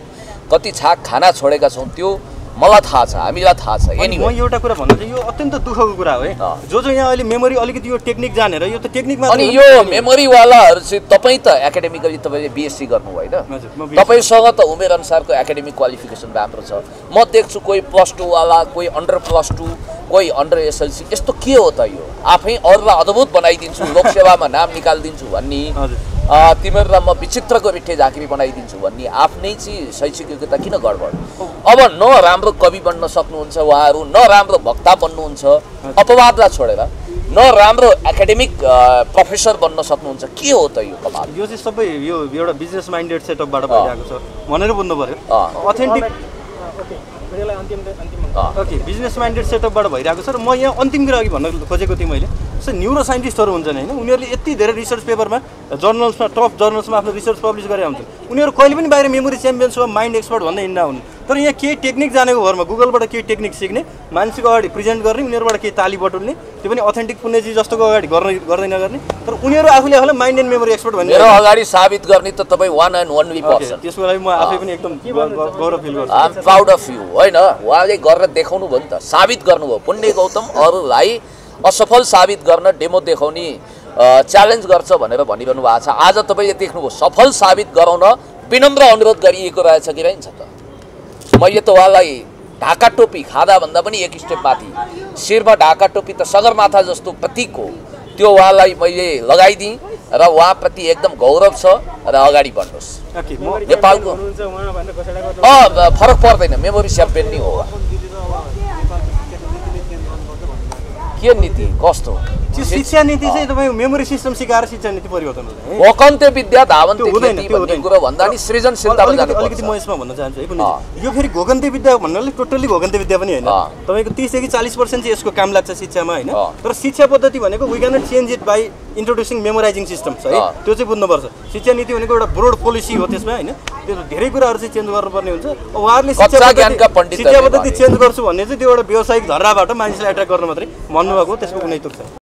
कति छाक खाना छोडेका छौँ त्यो मलाई थाहा छ हामीलाई थाहा छ। अनि म एउटा कुरा भन्नु चाहिँ यो अत्यन्त दुःखको कुरा हो है। जो जो यहाँ अहिले मेमोरी अलिकति यो टेक्निक जानेर यो त टेक्निक मात्र अनि। यो मेमोरीवालाहरू चाहिँ तपाईँ त एकाडेमिकली तपाईँले बिएससी गर्नु होइन तपाईँसँग त उमेर अनुसारको एकाडेमिक क्वालिफिकेसन राम्रो छ। म देख्छु कोही प्लस टूवाला कोही अन्डर प्लस टू कोही अन्डर एसएलसी यस्तो के हो त यो? आफै अरूलाई अद्भुत बनाइदिन्छु लोकसेवामा नाम निकालिदिन्छु भन्ने। तिमीहरूलाई म विचित्रको रिठे झाँक्री बनाइदिन्छु भन्ने आफ्नै चाहिँ शैक्षिक योग्यता किन गडबड अब न राम्रो कवि बन्न सक्नुहुन्छ उहाँहरू न राम्रो वक्ता बन्नुहुन्छ अपवादलाई छोडेर न राम्रो एकाडेमिक प्रोफेसर बन्न सक्नुहुन्छ के हो त यो कमाल यो चाहिँ सबै यो एउटा बिजनेस माइन्डेड सेटअपबाट भइरहेको छ भनेर बुझ्नु पऱ्यो। अथेन्टिक अन्तिम ओके बिजनेस माइन्डेड सेटअपबाट भइरहेको छ र म यहाँ अन्तिम कुरा अघि भन्न खोजेको थिएँ मैले। जस्तै न्युरो साइन्टिस्टहरू हुन्छन् होइन उनीहरूले यति धेरै रिसर्च पेपरमा जर्नल्समा टप जर्नल्समा आफ्नो रिसर्च पब्लिस गरेर हुन्छन् उनीहरू कहिले पनि बाहिर मेमोरी च्याम्पियन्स वा माइन्ड एक्सपर्ट भन्दै हिँड्दा हुन्। तर यहाँ केही टेक्निक जानेको भरमा गुगलबाट केही टेक्निक सिक्ने मान्छेको अगाडि प्रेजेन्ट गर्ने उनीहरूबाट केही ताली बटुल्ने त्यो पनि अथेन्टिक पुण्यजी जस्तोको अगाडि गर्न गर्दै नगर्ने। तर उनीहरू आफूले आफूलाई माइन्ड एन्ड मेमोरी एक्सपर्ट भन्ने मेरो अगाडि साबित गर्ने त तपाईँ वान एन्ड पर्सन त्यसको लागि म आफै पनि एकदम गौरव फिल गर्छु। I am proud of you होइन? उहाँले गरेर देखाउनु भयो नि त। साबित गर्नुभयो। पुण्य गौतम अरूलाई असफल साबित गर्न डेमो देखाउने च्यालेन्ज गर्छ भनेर भनिरहनु भएको छ। आज तपाईँले देख्नुभयो। सफल साबित गराउन विनम्र अनुरोध गरिएको रहेछ कि रहन्छ त? मैले त उहाँलाई ढाका टोपी खाँदाभन्दा पनि एक स्टेप माथि। शिरमा ढाका टोपी त सगरमाथा जस्तो प्रतीक हो। त्यो उहाँलाई मैले लगाइदिएँ र उहाँप्रति एकदम गौरव छ र अगाडि बढ्नुहोस्। नेपालको- अँ फरक पर्दैन। मेमोरी च्याम्पियन नै हो। के नीति? कस्तो? शिक्षा नीति चाहिँ तपाईँको मेमोरी सिस्टम सिकाएर शिक्षा नीति परिवर्तन हुँदैन वकन्ते विद्या धावन्ते खेती भन्ने। कुरो भन्दा नि सृजनशीलतामा अलिकति अलिकति म यसमा भन्न चाहन्छु है। पुण्यजी। यो फेरि घोगन्ते विद्या भन्नाले टोटल्ली घोगन्ते विद्या पनि होइन। तपाईँको तिसदेखि चालिस पर्सेन्ट चाहिँ यसको काम लाग्छ शिक्षामा होइन। तर शिक्षा पद्धति भनेको we can change it by introducing memorising systems है। त्यो चाहिँ बुझ्नुपर्छ शिक्षा नीति भनेको एउटा ब्रोड पोलिसी हो त्यसमा होइन त्यो धेरै कुराहरू चाहिँ चेन्ज गर्नुपर्ने हुन्छ उहाँहरूले शिक्षा पद्धति-। चेन्ज गर्छु भन्ने चाहिँ त्यो एउटा व्यावसायिक धर्राबाट मानिसलाई एट्र्याक्ट गर्न मात्रै भन्नुभएको त्यसको कुनै तुक छैन